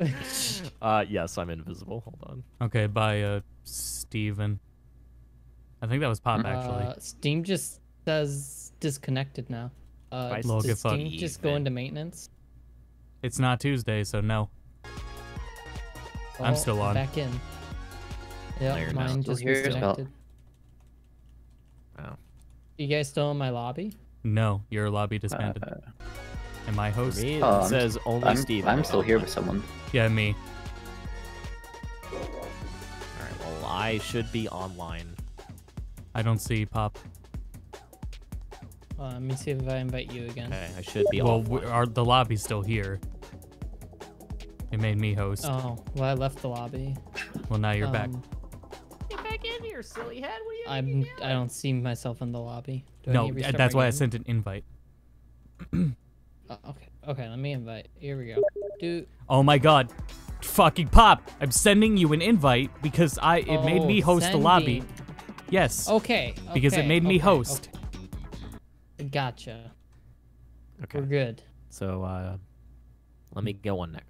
uh, yes, I'm invisible. Hold on. Okay, by uh, Steven. I think that was Pop actually. Uh, Steam just says disconnected now. Uh, By Log does it fuck. Steam just go Steven. into maintenance? It's not Tuesday, so no. I'm Oh, still on. Back in. Yeah, you're mine just Still here as well. disconnected. Oh. You guys still in my lobby? No, your lobby disbanded. Uh, Am I For host? me, it Oh, I'm- says only I'm, Steve. I'm still here with someone. Yeah, me. All right. Well, I should be online. I don't see Pop. Uh, let me see if I invite you again. Okay, I should be Well, offline. we- our, the lobby's still here. It made me host. Oh, well, I left the lobby. well, now you're back. Um, Get back in here, silly head. What are you? I'm. I don't see myself in the lobby. Do I No, need that's my why I sent an invite. Oh, okay. Okay. Let me invite. Here we go. Do. Oh my god. Fucking Pop! I'm sending you an invite because I it made me Oh, host the lobby. Yes. Okay. Because it made me okay, host. okay. Gotcha. Okay. We're good. So, uh, let me go on next.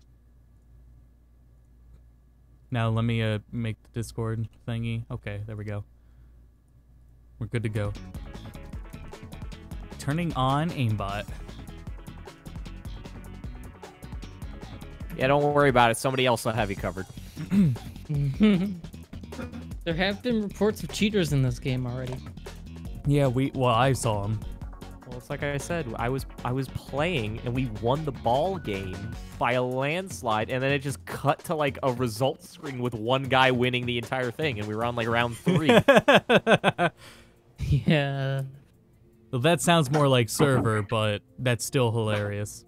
Now let me uh make the Discord thingy. Okay, there we go. We're good to go. Turning on aimbot. Yeah, don't worry about it. Somebody else will have you covered. there have been reports of cheaters in this game already. Yeah, we well I saw him. Well, it's like I said. I was I was playing and we won the ball game by a landslide, and then it just cut to like a result screen with one guy winning the entire thing, and we were on like round three. Yeah. Well, that sounds more like server, but that's still hilarious.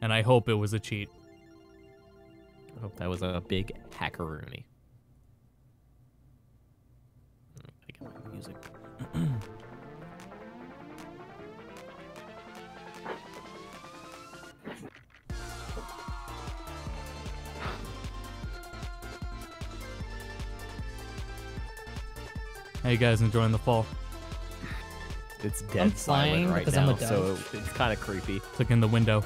And I hope it was a cheat. I hope that was a big hackeroony. I get my music. How you guys enjoying the fall? It's dead I'm silent flying right because now, I'm a so it's kind of creepy. Look in the window.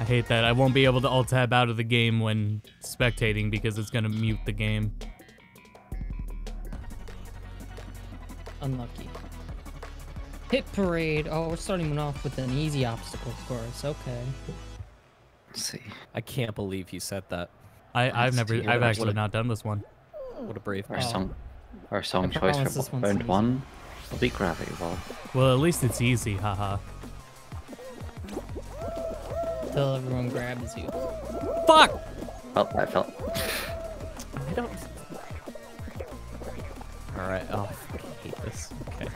I hate that. I won't be able to alt tab out of the game when spectating because it's gonna mute the game. Unlucky. Hit parade. Oh, we're starting off with an easy obstacle course. Okay. Let's see. I can't believe he said that. I, I've never, see. I've actually a- not done this one. What a brave Our. Oh. song, our song choice for round one will be Gravity Ball. Well, at least it's easy, haha. Till everyone grabs you. Fuck! Oh, I felt. I don't. All right. Oh, I hate this. Okay.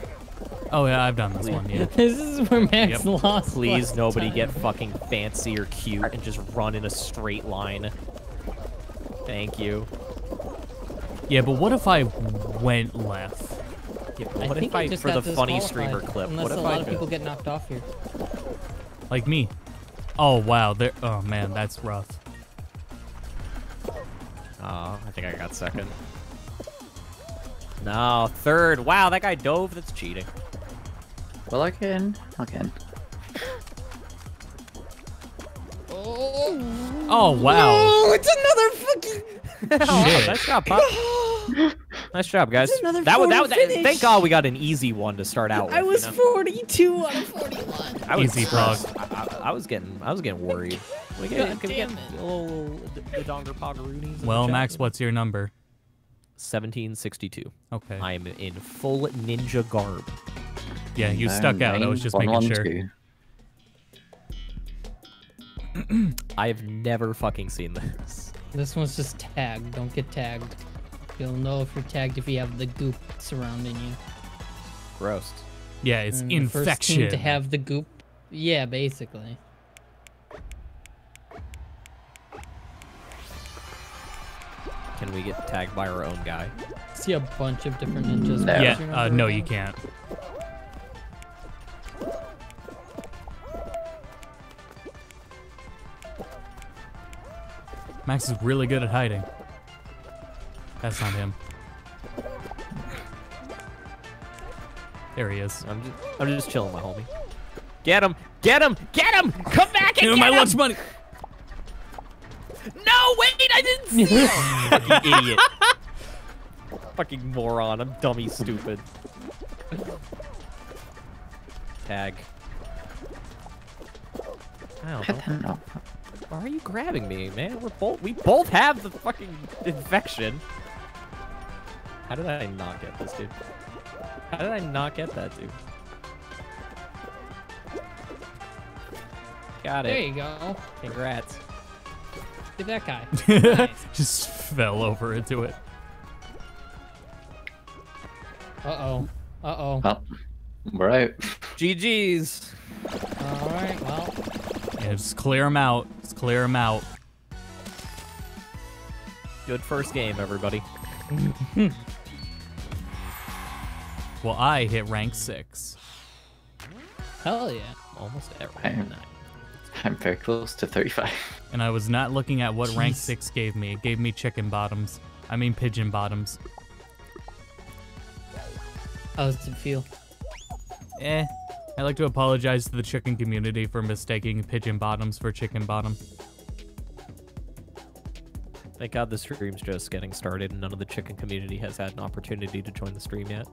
Oh yeah, I've done this one. Yeah. this is where Maxx Yep. lost. Please, last nobody time. get fucking fancy or cute and just run in a straight line. Thank you. Yeah, but what if I went left? Yeah, I what think if I, just for the got funny streamer clip, Unless what if a lot I of people get knocked off here. Like me. Oh wow, there. Oh man, that's rough. Oh, I think I got second. No, third. Wow, that guy dove. That's cheating. Well, again, again. Oh wow. Oh, it's another fucking. Oh, Shit. nice job, Pop. Nice job, guys. It's another That was that was. 40 finish. Thank God we got an easy one to start out with. I you was know? 42 out of 41. I was Easy, frog. I, I, I was getting, I was getting worried. We get, God can we get it. a little the, the donger pogaroonies? in the Well. Maxx, what's your number? 1762. Okay. I am in full ninja garb. Yeah, you stuck out. I was just making sure. 9112. I've never fucking seen this. This one's just tagged. Don't get tagged. You'll know if you're tagged if you have the goop surrounding you. Gross. Yeah, it's And the first team infection. to have the goop. Yeah, basically. Can we get tagged by our own guy? See a bunch of different ninjas. No. Yeah, uh, no, you can't. Maxx is really good at hiding. That's not him. There he is. I'm just, I'm just chilling, my homie. Get him! Get him! Get him! Come back and Give me get my him! lunch money. No, wait! I didn't see it! Fucking idiot. Fucking moron. I'm dummy stupid. Tag. I don't know. Hit him. No. Why are you grabbing me, man? We're both we both have the fucking infection. How did I not get this, dude? How did I not get that, dude? Got it. There you go. Congrats. Get that guy. Nice. Just fell over into it. Uh-oh. Uh-oh. Well, we're out. GG's. All right, well. Yeah, just clear them out. Just clear them out. Good first game, everybody. Well, I hit rank six. Hell yeah. Almost at Damn. rank nine. I'm very close to 35. And I was not looking at what rank six gave me. It gave me chicken bottoms. I mean pigeon bottoms. How does it feel? Eh. I'd like to apologize to the chicken community for mistaking pigeon bottoms for chicken bottom. Thank God the stream's just getting started and none of the chicken community has had an opportunity to join the stream yet.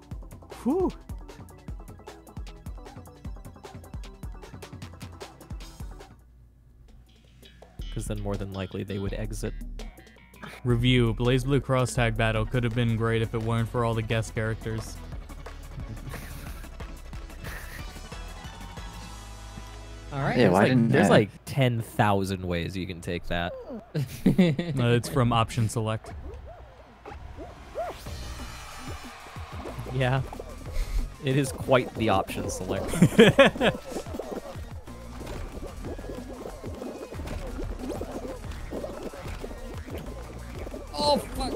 Whew. Because then more than likely they would exit. Review. BlazBlue Cross Tag Battle could have been great if it weren't for all the guest characters. All right. Yeah, why like, didn't there's like 10,000 ways you can take that. Uh, it's from option select. Yeah. It is quite the option select. oh, fuck.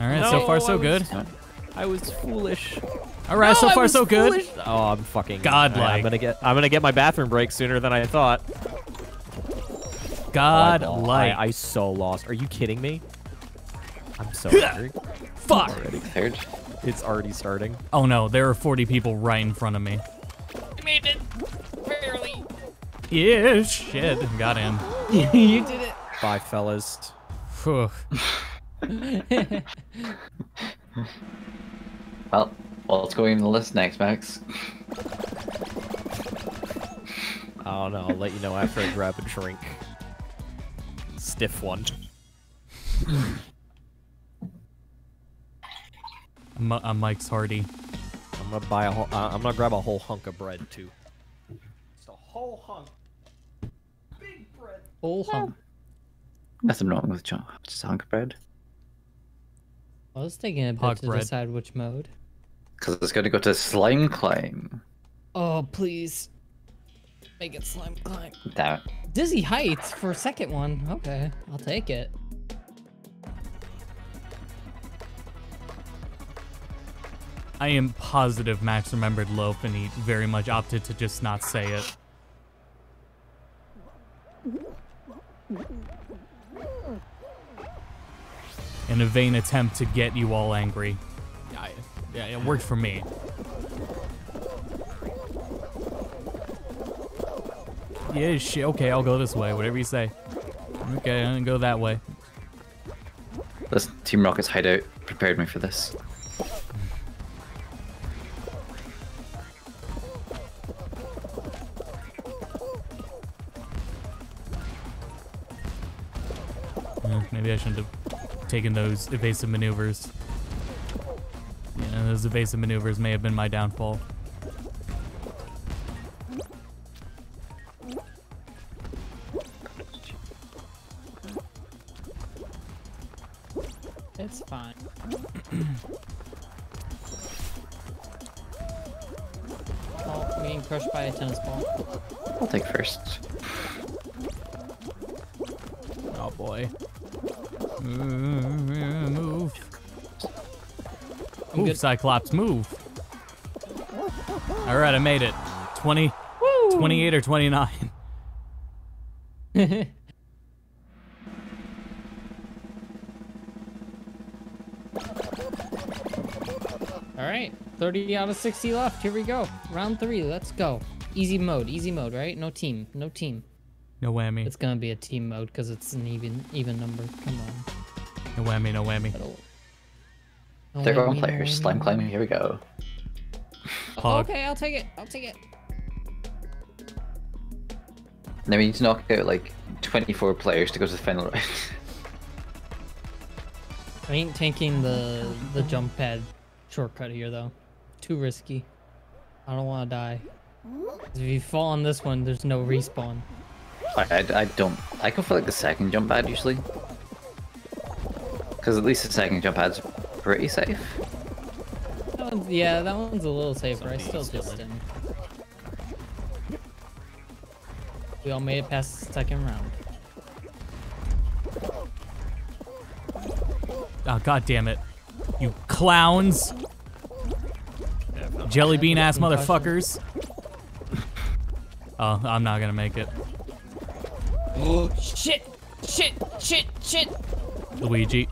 All right, so No, far I so good. was- I was foolish. All right, No, so far was so good. foolish. Oh, I'm fucking Godlike. I'm gonna get I'm gonna get my bathroom break sooner than I thought. God Oh, I, like. I so lost. Are you kidding me? I'm so hungry. Fuck. Already third. It's already starting. Oh no, there are 40 people right in front of me. I made it. Barely. Yeah, shit. Got him. you did it. Bye, fellas. well, well, let's go on the list next, Maxx? I don't know. I'll let you know after I grab a drink. Stiff one. I'm, I'm Mike's Hardy. I'm gonna buy a whole. Uh, I'm gonna grab a whole hunk of bread too. Just a whole hunk. Big bread. Whole hunk. Nothing wrong with John. Just hunk of bread. I was taking a bit Hog to bread. decide which mode. Because it's going to go to slime climb. Oh, please. Make it slime climb. Damn it. Dizzy Heights for a second one. Okay, I'll take it. I am positive Maxx remembered loaf and he very much opted to just not say it. In a vain attempt to get you all angry. I, yeah, it worked for me. Yeah, shit. Okay, I'll go this way. Whatever you say. Okay, I'm gonna go that way. This Team Rocket's hideout prepared me for this. Maybe I shouldn't have taken those evasive maneuvers. Yeah, those evasive maneuvers may have been my downfall. It's fine. oh, I'm getting crushed by a tennis ball. I'll take first. Boy. Move. I'm Move, good. Cyclops, move. All right, I made it. 20, 28 or 29. All right. 30 out of 60 left. Here we go. Round three. Let's go. Easy mode. Easy mode, right? No team. No team. No whammy. It's gonna be a team mode because it's an even even number. Come on. No whammy. No whammy. No They're going players. whammy, Slime climbing. Here we go. Pog. Okay, I'll take it. I'll take it. Now we need to knock out like 24 players to go to the final round. I ain't taking the the jump pad shortcut here though. Too risky. I don't want to die. If you fall on this one, there's no respawn. I, I, I don't. I go for like the second jump pad usually. Because at least the second jump pad's pretty safe. That one's, yeah, that one's a little safer. I Something still still just in. in. We all made it past the second round. Oh god damn it. You clowns. Jelly bean ass motherfuckers. Oh, I'm not gonna make it. Oh shit! Shit! Shit! Shit! Luigi.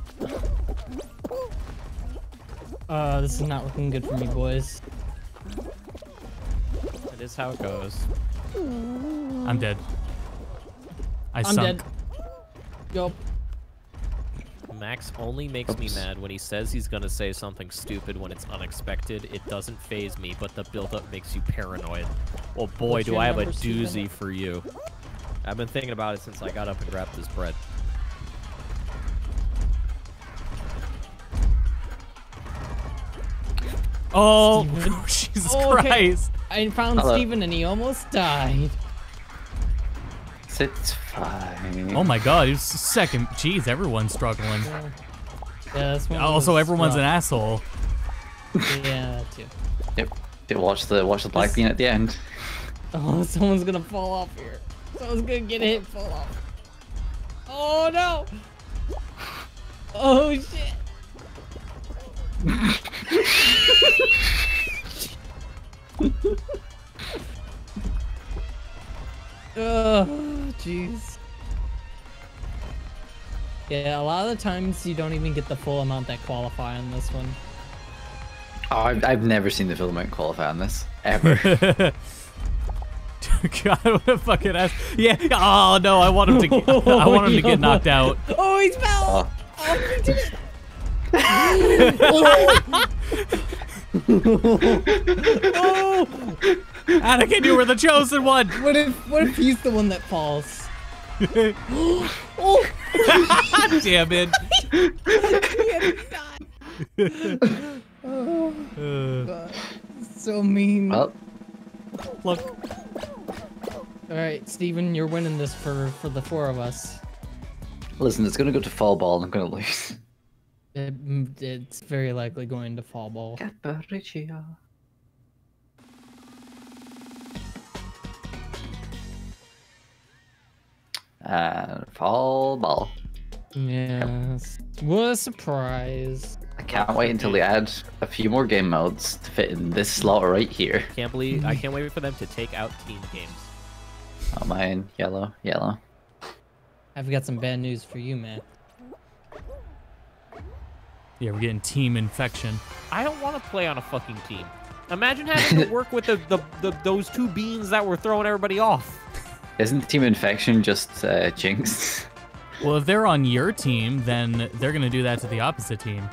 Uh, this is not looking good for me, boys. That is how it goes. I'm dead. I I'm sunk. dead. Yup. Maxx only makes me mad when he says he's gonna say something stupid when it's unexpected. It doesn't phase me, but the buildup makes you paranoid. Well, boy, What's do I have a number, Steven? doozy for you. I've been thinking about it since I got up and grabbed this bread. Oh, Steven. Jesus Oh, okay. Christ. I found Hello. Steven and he almost died. It's fine. Oh my god, he's second. Jeez, everyone's struggling. Yeah, that's one. Also, was everyone's an asshole. Yeah, that too. Yep. Did watch the watch the black This- bean at the end. Oh, someone's gonna fall off here. Someone's gonna get hit full off. Oh no! Oh shit! Oh, jeez. Yeah, a lot of the times you don't even get the full amount that qualify on this one. Oh, I've, I've never seen the film qualify on this ever. God, what a fucking ass. Yeah. Oh no, I want him to. Get, I want him to get knocked out. Oh, he's fell! oh, Oh, he did it! oh! Anakin, you were the chosen one. What if what if he's the one that falls? oh! Damn it. Uh, So mean. well, look. All right, Steven, you're winning this for for the four of us. listen, it's gonna go to fall ball and I'm gonna lose. It, it's very likely going to fall ball. Capriccio. And fall ball. Yes. What a surprise. I can't wait until they add a few more game modes to fit in this slot right here. Can't believe I can't wait for them to take out team games. Oh, mine, yellow, yellow. I've got some bad news for you, man. Yeah, we're getting team infection. I don't want to play on a fucking team. Imagine having to work with the, the, the those two beans that were throwing everybody off. Isn't Team Infection just uh, Jinx? Well, if they're on your team, then they're gonna do that to the opposite team.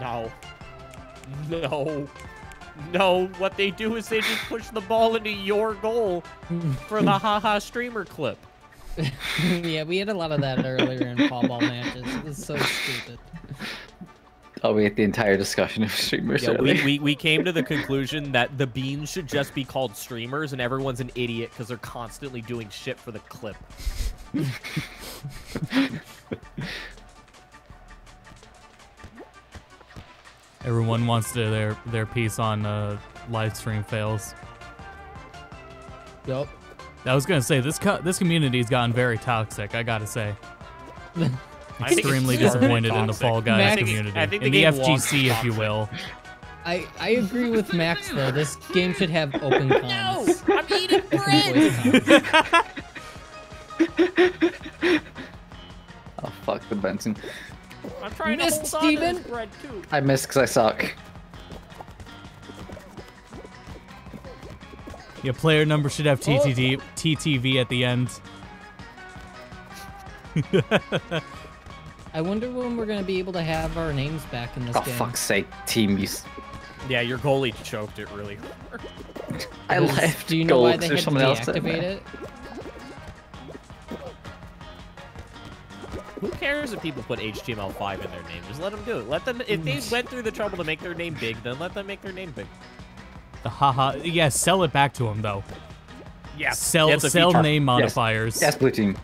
No. No. No. What they do is they just push the ball into your goal for the haha streamer clip. yeah, we had a lot of that earlier in fall ball matches. It was so stupid. Oh, we had the entire discussion of streamers Yeah, we, we, we came to the conclusion that the beans should just be called streamers and everyone's an idiot because they're constantly doing shit for the clip. Everyone wants to their their piece on uh, live stream fails. Yup. I was gonna say this co- this community's gotten very toxic. I gotta say, I think it's extremely disappointed in the. Fall Guys Maxx- community, I think the in the game FGC, if you will. I I agree with Maxx though. This game should have open comms. I'm eating Voice comms. Oh, fuck the Benson. I'm trying missed, to Steven. to bread too. I missed because I suck. Your player number should have TTD, oh. TTV at the end. I wonder when we're gonna be able to have our names back in this oh, game. Oh fuck's sake, team! You... Yeah, your goalie choked it really hard. I left. Do you know why they had to deactivate it? Who cares if people put HTML5 in their name? Just let them do it. Let them. If they went through the trouble to make their name big, then let them make their name big. The haha. Yeah, sell it back to them though. Yeah. Sell that's a sell feature. name modifiers. Yes, blue team.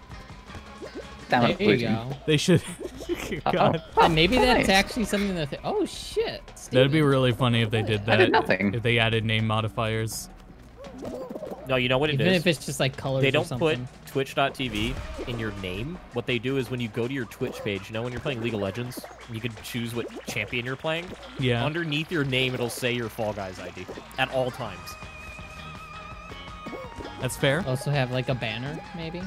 Damn There blue you team. go. They should. God. Oh, And maybe that's nice. actually something that. They, oh shit. That'd be really funny if they did I that. did nothing. If they added name modifiers. No, you know what it Even is. if it's just like colors they don't put something. twitch.tv in your name. What they do is when you go to your Twitch page, you know when you're playing League of Legends, you can choose what champion you're playing. Yeah. Underneath your name, it'll say your Fall Guys ID at all times. That's fair. Also have like a banner, maybe.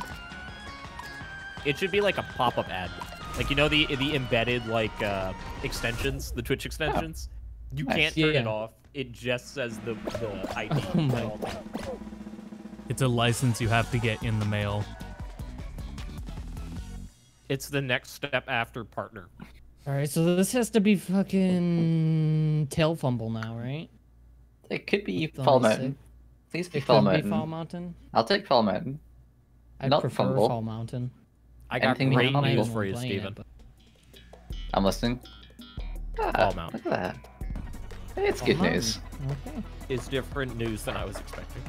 It should be like a pop-up ad. Like you know the the embedded like uh, extensions, the Twitch extensions. You can't turn it off. It just says the the ID Oh It's a license you have to get in the mail. It's the next step after partner. All right, so this has to be fucking tail fumble now, right? It could be Don't Fall say- Mountain. Please be It Fall could be Mountain. Fall Mountain. I'll take Fall Mountain. I Not prefer fumble. Fall Mountain. I got Anything great behind not news even for you, playing it, Steven. but- I'm listening. Ah, Fall Mountain. Look at that. Hey, it's Fall good Mountain. news. Okay. It's different news than I was expecting.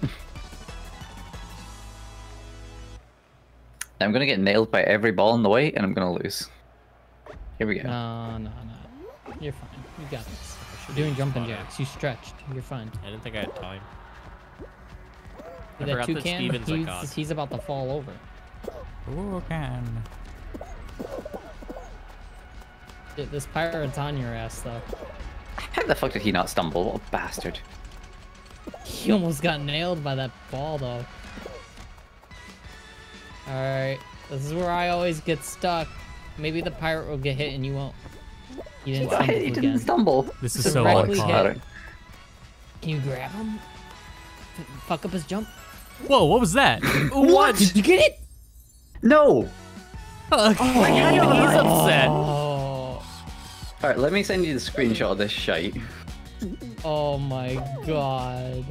I'm gonna get nailed by every ball in the way, and I'm gonna lose. Here we go. No, no, no. You're fine. You got this. You're doing jumping jacks. You stretched. You're fine. I didn't think I had time. I that forgot that toucan, Steven's a he's, god. he's about to fall over. Ooh, can. This pirate's on your ass, though. How the fuck did he not stumble? What a bastard. He almost got nailed by that ball, though. Alright. This is where I always get stuck. Maybe the pirate will get hit and you won't. You didn't stumble He didn't stumble. This is It's so Directly on hit. par. Can you grab him? F- Fuck up his jump? Whoa, what was that? What? Did you get it? No! Oh. He's upset. Oh, Alright, let me send you the screenshot of this shite. Oh my god.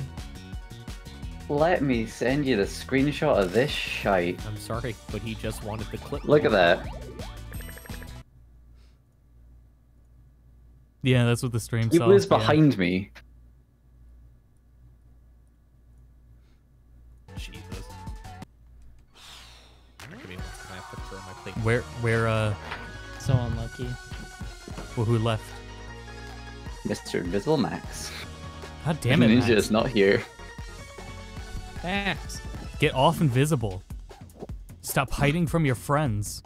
Let me send you the screenshot of this shite. I'm sorry, but he just wanted the clip. Look at that. Yeah, that's what the stream He saw. was yeah. behind me. Jesus. Give me one second, I have to throw my plate. Where, where, uh, So unlucky. well, who left? Mr. Invisible Maxx. God damn it, Ninja Maxx. is not here. Maxx. Get off invisible. Stop hiding from your friends.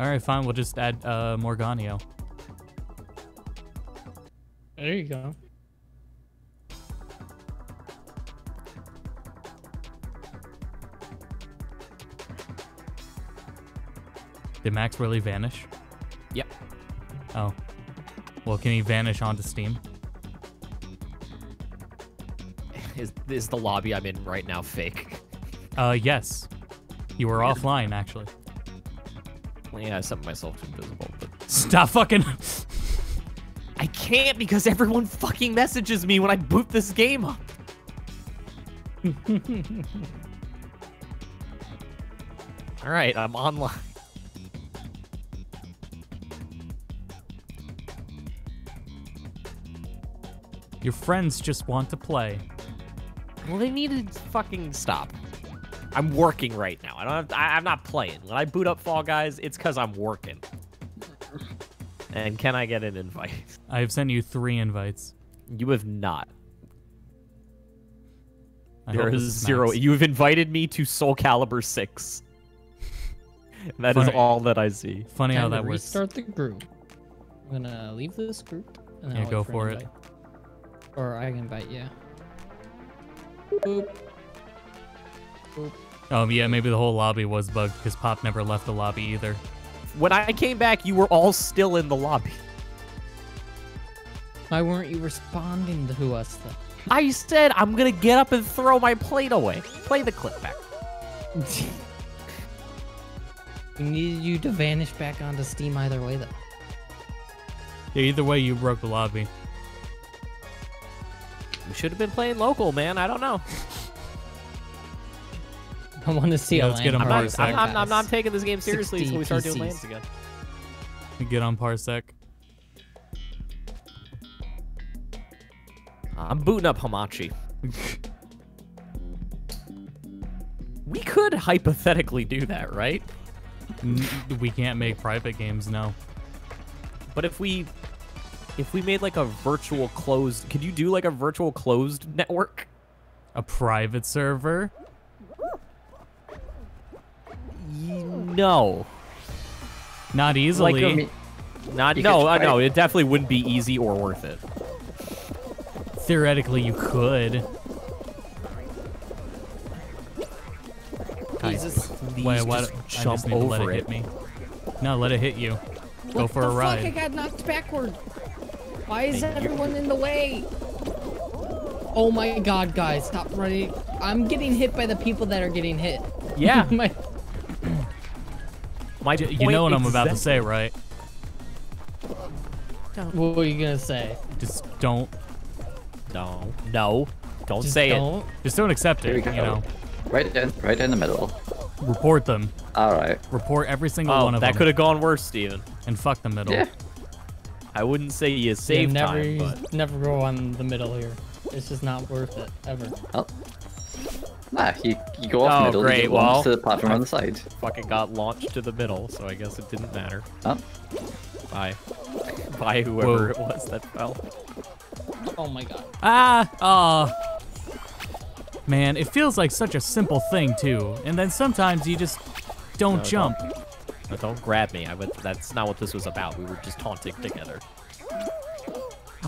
Alright, fine, we'll just add uh, Morganio. There you go. Did Maxx really vanish? Yep. Oh. Well, can he vanish onto Steam? Is, is the lobby I'm in right now fake? Uh, yes. You were offline, actually. Well, yeah, I set myself to invisible, but Stop fucking. I can't because everyone fucking messages me when I boot this game up. All right, I'm online. Your friends just want to play. Well, they need to fucking stop. I'm working right now. I don't. Have, I, I'm not playing. When I boot up Fall Guys, it's because I'm working. And can I get an invite? I have sent you three invites. You have not. I There hope is this is zero. Maxx. You have invited me to Soul Calibur 6. That is Funny- all that I see. Funny how Time to that works. restart the group. I'm gonna leave this group. And then Yeah, I'll go wait for an it. invite. Or I can invite you. Boop. Oh yeah, maybe the whole lobby was bugged because Pop never left the lobby either. when I came back, you were all still in the lobby. Why weren't you responding to us though? I said I'm gonna get up and throw my plate away. Play the clip back. we needed you to vanish back onto Steam either way though. Yeah, either way, you broke the lobby. We should have been playing local, man. I don't know. I want to see Yeah, a let's get land him I'm hard not, I'm. I'm, I'm not taking this game seriously until we start doing lands again. We Get on Parsec. I'm booting up Hamachi. we could hypothetically do that, right? We can't make private games, no. But if we if we made like a virtual closed, could you do like a virtual closed network? A private server? Y- No, Not easily. I mean, not no, could uh, no. it. It definitely wouldn't be easy or worth it. Theoretically, you could. Guys, Jesus. Please wait, why just don't- I jump just need to let over it it. hit me. No, let it hit you. Go What for the a fuck? I got knocked backward. Why is Thank you. everyone in the way? Oh my god, guys, stop running. I'm getting hit by the people that are getting hit. Yeah, my, my You know what point I'm about to say, right? what were you gonna say? Just don't. No, no, don't Just say it. don't. Just don't accept Here we it. go. You know, right down, right in the middle. report them. All right. Report every single Oh, one of that them. That could have gone worse, Steven. And fuck the middle. Yeah. I wouldn't say you Yeah, save never, time, but never go on the middle here. It's just not worth it ever. Oh. Nah, you, you go off Oh, middle, you great, get launched well, to the platform on the side. fucking got launched to the middle, so I guess it didn't matter. Oh, Bye. Bye, whoever Whoa. it was that fell. Oh my god. Ah, Oh. Man, it feels like such a simple thing too. And then sometimes you just don't No, jump. No, don't grab me. I would, that's not what this was about. We were just taunting together.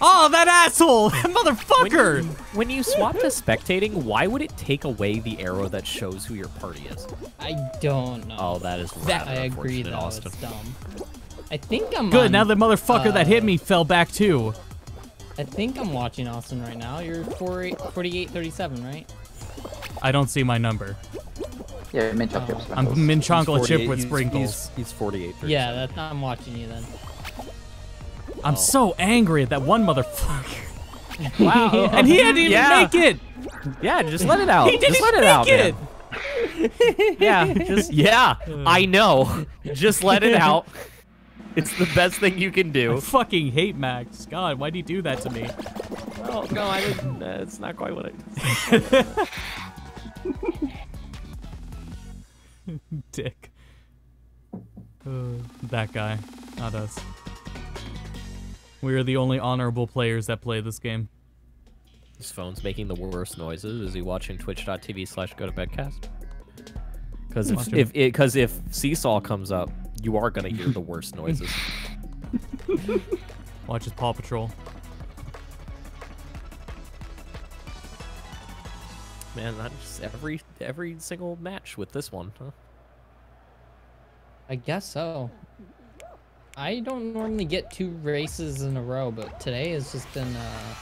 Oh, that asshole! When Motherfucker! you, when you swap to spectating, why would it take away the arrow that shows who your party is? I don't know. Oh, that is that I agree unfortunate, though. Austin. It's dumb. I think I'm Good, on- now the motherfucker that hit uh, me fell back too. I think I'm watching Austin right now. You're 48, 48 37, right? I don't see my number. Yeah, mint chocolate Oh. sprinkles. I'm mint chocolate chip with he's- sprinkles. He's, he's 48. Yeah, that, I'm watching you then. I'm so angry at that one motherfucker. Wow. And he didn't even Yeah. make it! Yeah, just let it out. He didn't just let it make out, it! man. Yeah, just yeah. I know. Just let it out. It's the best thing you can I do. fucking hate Maxx. God, why'd he do that to me? Oh no, I didn't. Uh, it's not quite what I. Dick. Uh, that guy, not us. We are the only honorable players that play this game. His phone's making the worst noises. Is he watching twitch.tv slash go to bedcast? Because if if because if Seesaw comes up, you are gonna hear the worst noises. Watch his Paw Patrol. Man, just every every single match with this one. Huh? I guess so. I don't normally get two races in a row, but today has just been uh,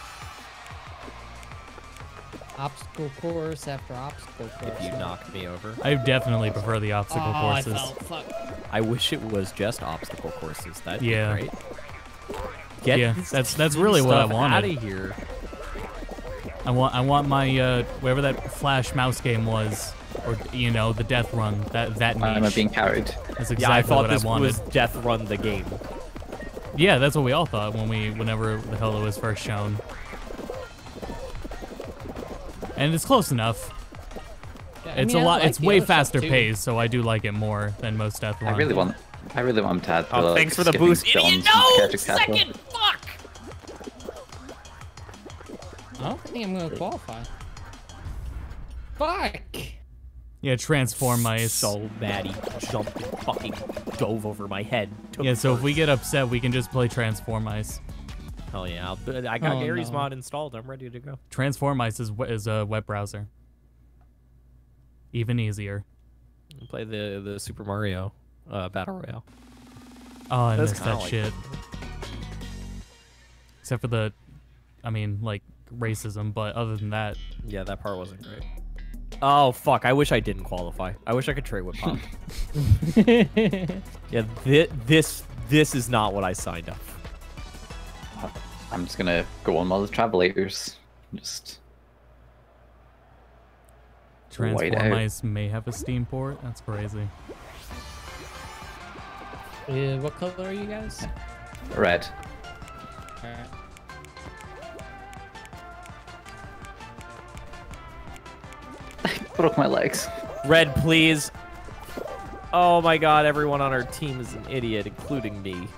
obstacle course after obstacle course. If you knock me over, I definitely prefer the obstacle oh, courses. I fell. Fuck. I wish it was just obstacle courses. That'd Yeah. be great. Get Yeah, that's- that's really what I stuff wanted. Out of here. I want I want my uh whatever that Flash mouse game was, or you know the Death Run. That that Why am I niche. being carried? That's Yeah, exactly I thought what this I wanted. was Death Run the game. Yeah, that's what we all thought when we whenever the hell it was first shown. And it's close enough. Yeah, I It's mean, a I lot. like it's way faster too. paced, so I do like it more than most Death Run. I really want. I really want to add. Oh, the, thanks for the boost. John's Idiot, no! character castle. Second! Fuck! I don't think I'm gonna qualify. Fuck. Yeah, Transformice. So mad he jumped and fucking dove over my head. Yeah, so if we get upset, we can just play Transformice. Hell yeah, I'll, I got Oh, Garry's no. mod installed. I'm ready to go. Transformice is, is a web browser. Even easier. Play the the Super Mario uh, Battle Royale. Oh, I That's missed that like- shit. Except for the, I mean, like racism, but other than that, Yeah, that part wasn't great. Oh fuck! I wish I didn't qualify. I wish I could trade with Pop. yeah, thi- this this is not what I signed up. I'm just gonna go on while the travelators. Just White out. Transformice may have a Steam port. That's crazy. Uh, what color are you guys? red. Alright. Broke my legs. Red, please. Oh my god! Everyone on our team is an idiot, including me.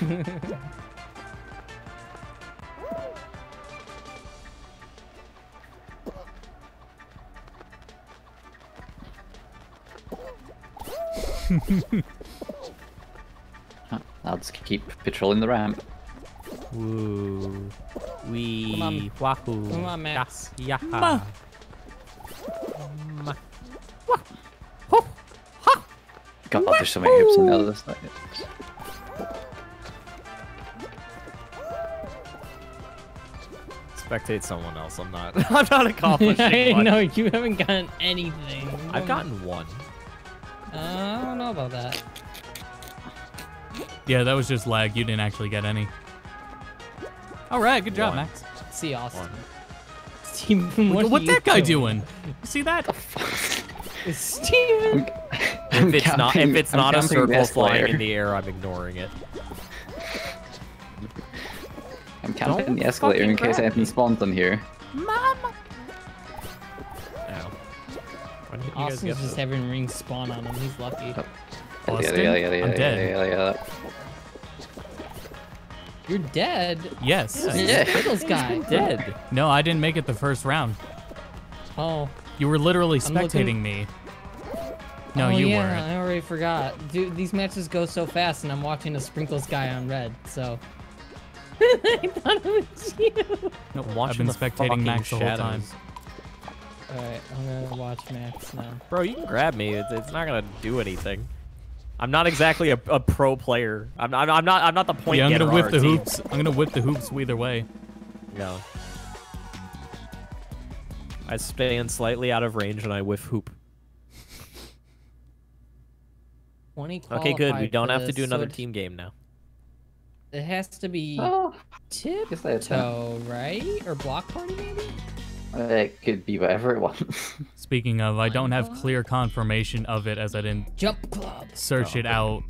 I'll just keep patrolling the ramp. Woo. Wee. Come on. Wahoo. Come on, Maxx. Ya- God, there's so many hoops on the other side. Spectate someone else. I'm not. I'm not accomplishing I much. you haven't gotten anything. I've gotten one. Uh, I don't know about that. Yeah, that was just lag. You didn't actually get any. All right, good job, One. Maxx. See Austin. One. Steven, what Look what that guy doing? doing? See that? Steven! If it's not, if it's not a circle flying in the air, I'm ignoring it. I'm counting Don't the escalator in case anything spawns on here. Ow. When did you guys Austin's just having rings spawn on him. He's lucky. Yada, Austin? yada, yada, I'm yada, dead. yada, yada. You're dead. Yes. Yeah, Yeah. Fiddles guy. Dead. No, I didn't make it the first round. Oh. You were literally I'm looking- spectating me. No, oh, you yeah, weren't. I already forgot. Dude, these matches go so fast, and I'm watching a Sprinkles guy on red, so. I thought it was you. Nope, I'm I've been the spectating Maxx the whole time. Alright, I'm gonna watch Maxx now. Bro, you can grab me. It's, it's not gonna do anything. I'm not exactly a, a pro player. I'm not. I'm not. I'm not the point Yeah, I'm gonna whip the team. hoops. I'm gonna whip the hoops either way. No. I stand slightly out of range and I whiff hoop. 20 Okay, good. We don't have to do another it- team game now. It has to be Oh, guess tiptoe, right? Or block party, maybe? It could be whatever it wants. Speaking of, I don't have clear confirmation of it as I didn't Jump club. search Oh, it out.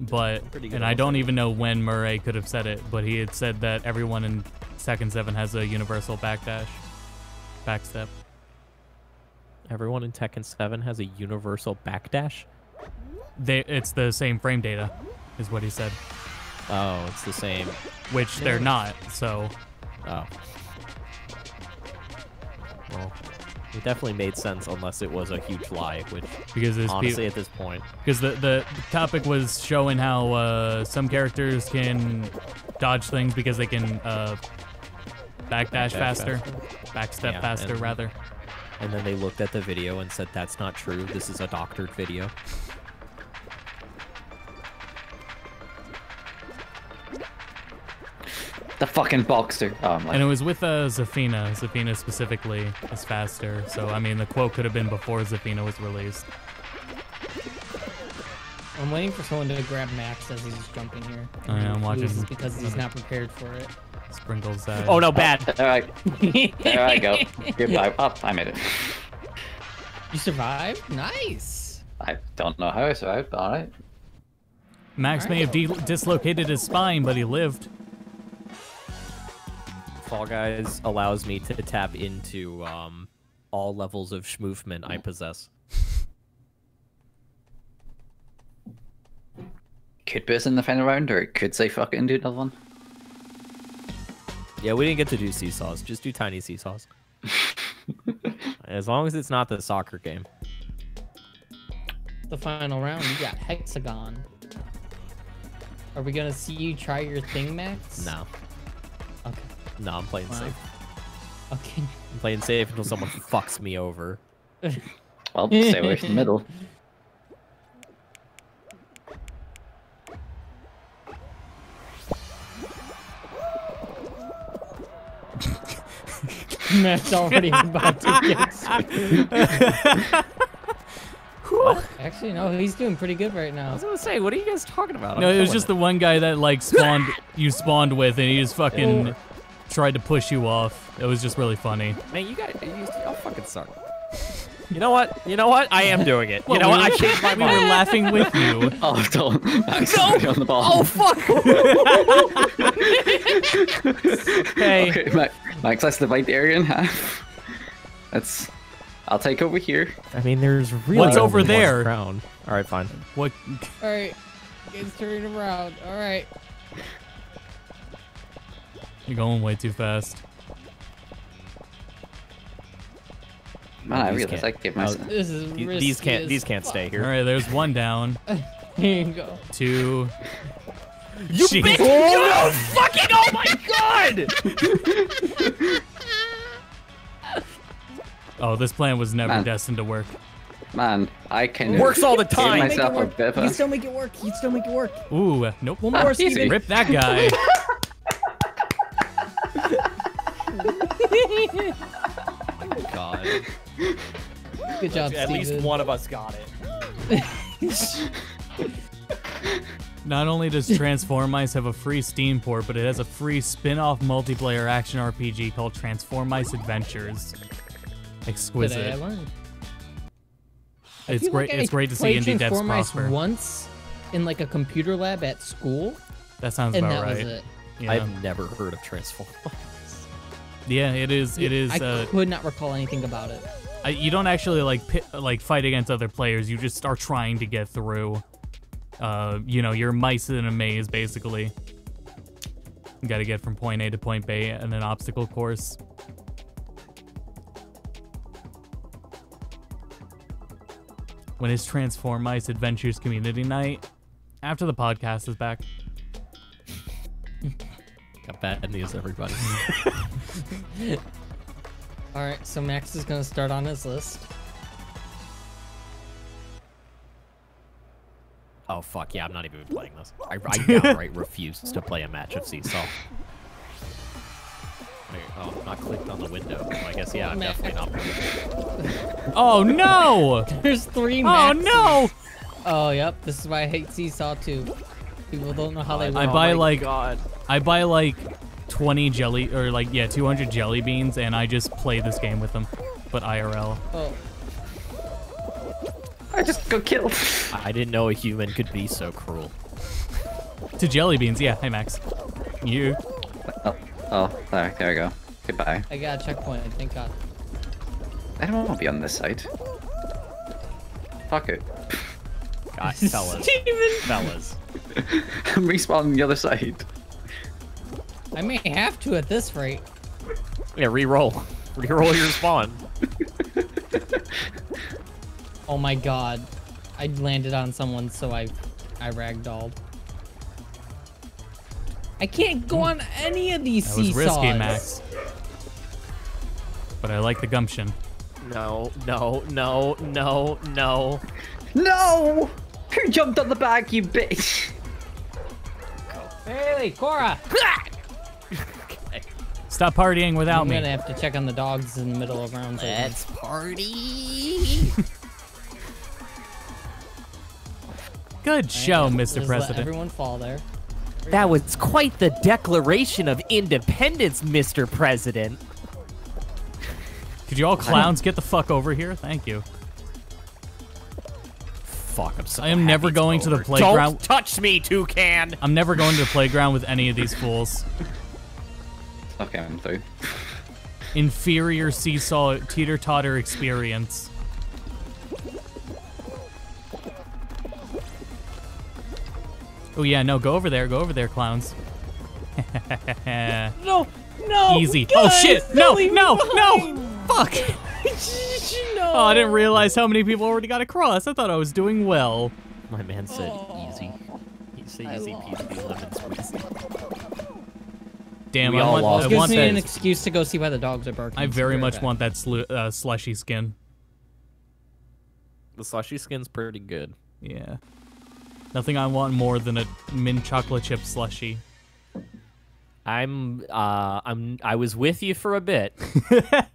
But and I don't even know when Murray could have said it, but he had said that everyone in Tekken Seven has a universal backdash, backstep. Everyone in Tekken 7 has a universal backdash. They, it's the same frame data, is what he said, Oh, it's the same. which they're not. So Oh. Well, it definitely made sense unless it was a huge lie, which because honestly at this point, because the, the the topic was showing how uh, some characters can dodge things because they can uh, backdash Backdash faster, faster. backstep Yeah, faster and- rather. and then they looked at the video and said that's not true. This is a doctored video. The fucking boxer. Oh, I'm like, And it was with uh, Zafina. Zafina specifically is faster. So, I mean, the quote could have been before Zafina was released. I'm waiting for someone to grab Maxx as he's jumping here. Oh, I'm He watching loses because he's not prepared for it. Sprinkles that. Oh no, bad. there I, there I go. Goodbye. Oh, I made it. You survived? Nice. I don't know how I survived, but alright. Maxx may have de- dislocated his spine, but he lived. Fall Guys allows me to tap into um, all levels of schmoofment I possess. Could put us in the final round, or it could say fuck it and do another one. Yeah, we didn't get to do seesaws. Just do tiny seesaws. as long as it's not the soccer game. The final round, you got Hexagon. Are we gonna see you try your thing, Maxx? No, Okay. No, I'm playing wow. safe. Okay. I'm playing safe until someone fucks me over. I'll stay away from the middle. Matt's already about to get Actually, no, he's doing pretty good right now. I was gonna say, what are you guys talking about? No, I'm it was just it. the one guy that like spawned you spawned with, and he just fucking tried to push you off. It was just really funny. Man, you guys, you, y'all fucking suck. You know what? You know what? I am doing it. You Well, know we what? I were- changed my We were laughing with you. Oh, don't. Maxx is already on the ball. Oh fuck! hey, Okay, Maxx, Maxx, let's divide the area in half. That's. I'll take over here. I mean, there's really What's over there? Crown. All right, fine. What? All right, it's turning around. All right. You're going way too fast. Man, I These realized can't- I gave oh, myself. This is Th- These can't. These can't fuck. stay here. All right, there's one down. Here you go. Two. You Jeez. bitch! Oh, fucking! Oh my god! Oh, this plan was never Man. destined to work. Man, I can. Works all the gave time. myself a bit You a. can still make it work. You can still make it work. Ooh, nope. One more, easy. Steven. Rip that guy. God. Good job, At least one of us got it. Not only does Transformice have a free Steam port, but it has a free spin-off multiplayer action RPG called Transformice Adventures. Today Exquisite. I learned. I It's great. like I it's great to see indie devs prosper. once in like a computer lab at school, That sounds and about that right. was it. Yeah. I've never heard of Transform. yeah, it is. It is. I Uh, could not recall anything about it. I, you don't actually like pit, like fight against other players. You just are trying to get through. Uh, you know, you're mice in a maze basically. You got to get from point A to point B in an obstacle course. When is Transformice Adventures Community Night? After the podcast is back. Got bad news, everybody. All right, so Maxx is gonna start on his list. oh fuck yeah! I'm not even playing this. I, I outright refuse to play a match of Seesaw. Wait, oh, I'm not clicked on the window. Well, I guess yeah, I'm Ma- definitely not. Oh no! There's three. Oh no! Oh yep, this is why I hate Seesaw too. People don't know how they I work. buy oh my like God. I buy like 20 jelly or like yeah 200 jelly beans and I just play this game with them, but IRL. Oh, I just got killed. I didn't know a human could be so cruel. To jelly beans, yeah. Hey Maxx, you. Oh, oh, there, there we go. Goodbye. I got a checkpoint. Thank God. I don't want to be on this side. Fuck it. God, fellas, Steven! fellas. I'm respawning the other side. I may have to at this rate. Yeah, re-roll, re-roll your spawn. Oh my God, I landed on someone, so I, I ragdolled. I can't go on any of these That was risky, Maxx. But I like the gumption. No, no, no, no, no. No! Who jumped on the back, you bitch? Hey, Cora! Okay. Stop partying without me. I'm gonna have to check on the dogs in the middle of rounds. I. Let's party. Good show, Alright, Mr. just let President. everyone fall there. That was quite the declaration of independence, Mr. President. Could you all clowns get the fuck over here? Thank you. Fuck, I'm so I am never happy it's going to the playground- Don't touch me, toucan. I'm never going to the playground with any of these fools. Okay, I'm through. Inferior seesaw teeter totter experience. Oh yeah, no, go over there, go over there, clowns. No, no. Easy. Oh shit! don't No, leave no, no! Fuck! no. Oh, I didn't realize how many people already got across. I thought I was doing well. My man said Oh. easy. He said easy lost. peasy lemon squeezy. Damn, We I all want, lost. I Gives want me an excuse to go see why the dogs are barking. I very much back. want that slu- uh, slushy skin. The slushy skin's pretty good. Yeah. Nothing I want more than a mint chocolate chip slushy. I'm uh I'm I was with you for a bit.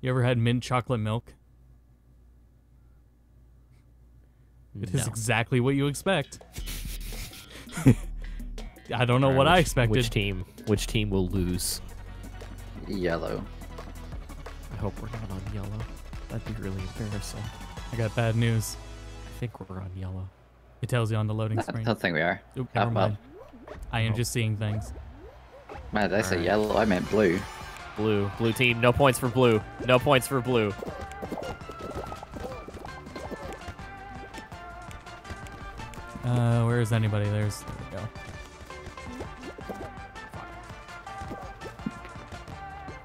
You ever had mint chocolate milk? It is No. exactly what you expect. I don't know what I Which- expected. Which team? Which team will lose? Yellow. I hope we're not on yellow. That'd be really embarrassing. I got bad news. I think we're on yellow. It tells you on the loading I screen. don't think we are. Oop, Oh, never well. mind. I am oh. just seeing things. Man, did I say Alright. yellow? I meant blue. Blue. Blue team. No points for blue. No points for blue. Uh, where is anybody? There's. There we go.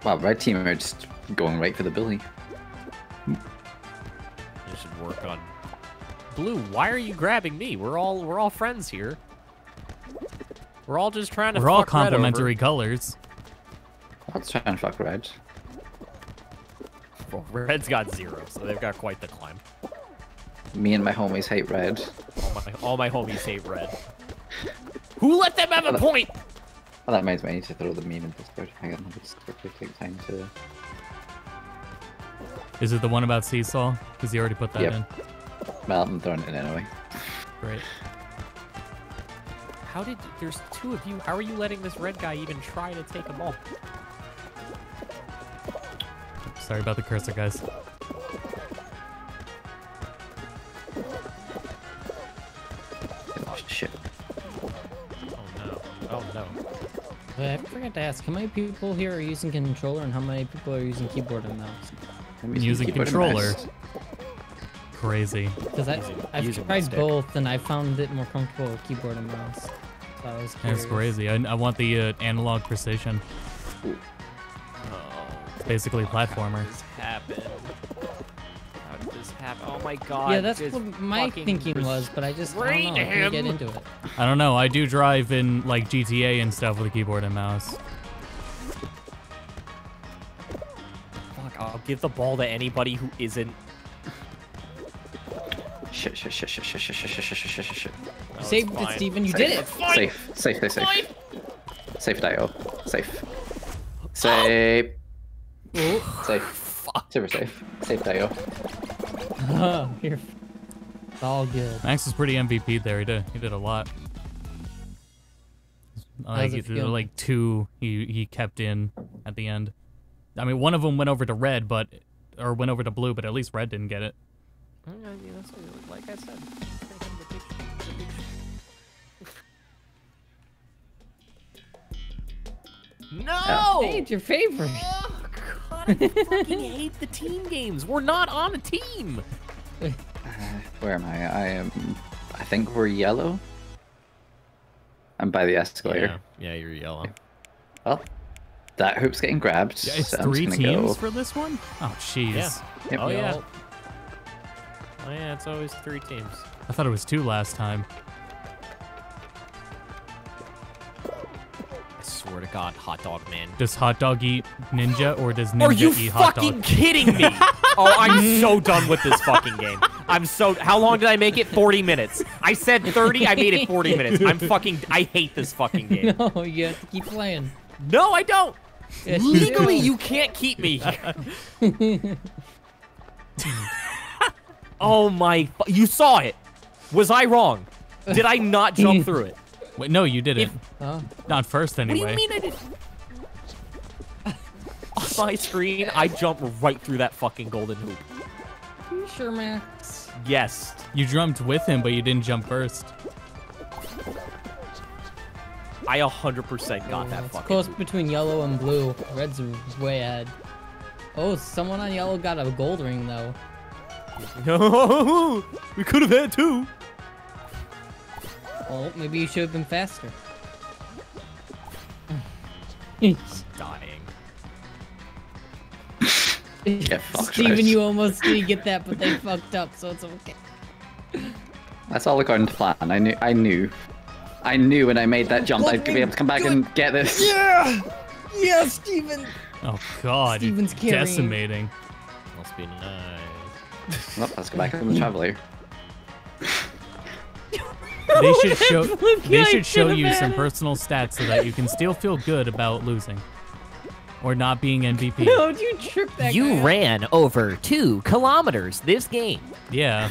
Wow, red team are just going right for the bully. You should work on blue. Why are you grabbing me? We're all we're all friends here. We're all just trying to. We're all fuck Red complementary colors. I was trying to fuck red. Well, Red's got zero, so they've got quite the climb. Me and my homies hate red. All my, all my homies hate red. Who let them have a point? Oh, that reminds me, I need to throw the meme in Discord. Hang on, let me just quickly take time to. Is it the one about Seesaw? Because he already put that Yep. in. Well, I'm throwing it in anyway. Great. How did there's two of you? How are you letting this red guy even try to take a all? Sorry about the cursor, guys. Oh shit. Oh no! Oh no! Wait, I forgot to ask, how many people here are using controller and how many people are using keyboard and mouse? I'm Using keyboard and controller. Crazy. Because I've using tried both and I found it more comfortable with keyboard and mouse. So I was. That's crazy. I, I want the uh, analog precision. Oh, It's basically a platformer. this happened? How happen? Oh my god! Yeah, that's what my thinking was, but I just I don't know, I couldn't get into it. I don't know. I do drive in like GTA and stuff with a keyboard and mouse. Fuck! I'll give the ball to anybody who isn't. Shit, shit, shit, shit, shit, shit, shit, shit, shit, shit, shit, shit. No, it's Saved it, fine. Steven, you Safe. did it! Safe, safe, safe, safe. Safe, Dio. Safe. Safe. Safe. Super safe. Safe, Dio. Oh, you're it's all good. Maxx was pretty MVP there. He did. He did a lot. Like, it he- feel? like two, he he kept in at the end. I mean, one of them went over to red, but or went over to blue, but at least red didn't get it. Yeah, yeah, that's what- like I said. No! Hey, it's your favorite. God, I fucking hate the team games. We're not on a team. Where am I? I am. I think we're yellow. I'm by the escalator. yeah, you're yellow. Well, that hoop's getting grabbed. Yeah, it's so three teams Go. for this one. Oh, jeez. Yeah. Yep. Oh yeah. Oh yeah, it's always three teams. I thought it was two last time. I swear to God, hot dog man. Does hot dog eat ninja or does Are ninja you eat hot dog? fucking kidding me? oh, I'm so done with this fucking game. I'm so. How long did I make it? 40 minutes. I said 30. I made it 40 minutes. I'm fucking. I hate this fucking game. No, you have to keep playing. No, I don't. Yes, you Legally, do. you can't keep me here. oh my! You saw it. Was I wrong? Did I not jump through it? Wait, no, you didn't. Huh? Not first, anyway. What do anyway. you mean I did? On my screen, I jumped right through that fucking golden hoop. Are You sure, Maxx? Yes. You jumped with him, but you didn't jump first. I 100% got Oh, that it's fucking close hoop. between yellow and blue. Red's way ahead. Oh, someone on yellow got a gold ring though. No, we could have had two. Oh, maybe you should have been faster. Dying. Get fucked, Steven, right? you almost did get that, but they fucked up, so it's okay. That's all according to plan. I knew. I knew. I knew when I made that jump, I'd be able to come back and get this. Yeah! Yeah, Steven! Oh God, you're Steven's carrying. decimating. Must be nice. Well, let's go back on the traveler. They should show they should show you some personal stats so that you can still feel good about losing or not being MVP. No, you tripped that You guy ran over two kilometers this game. Yeah,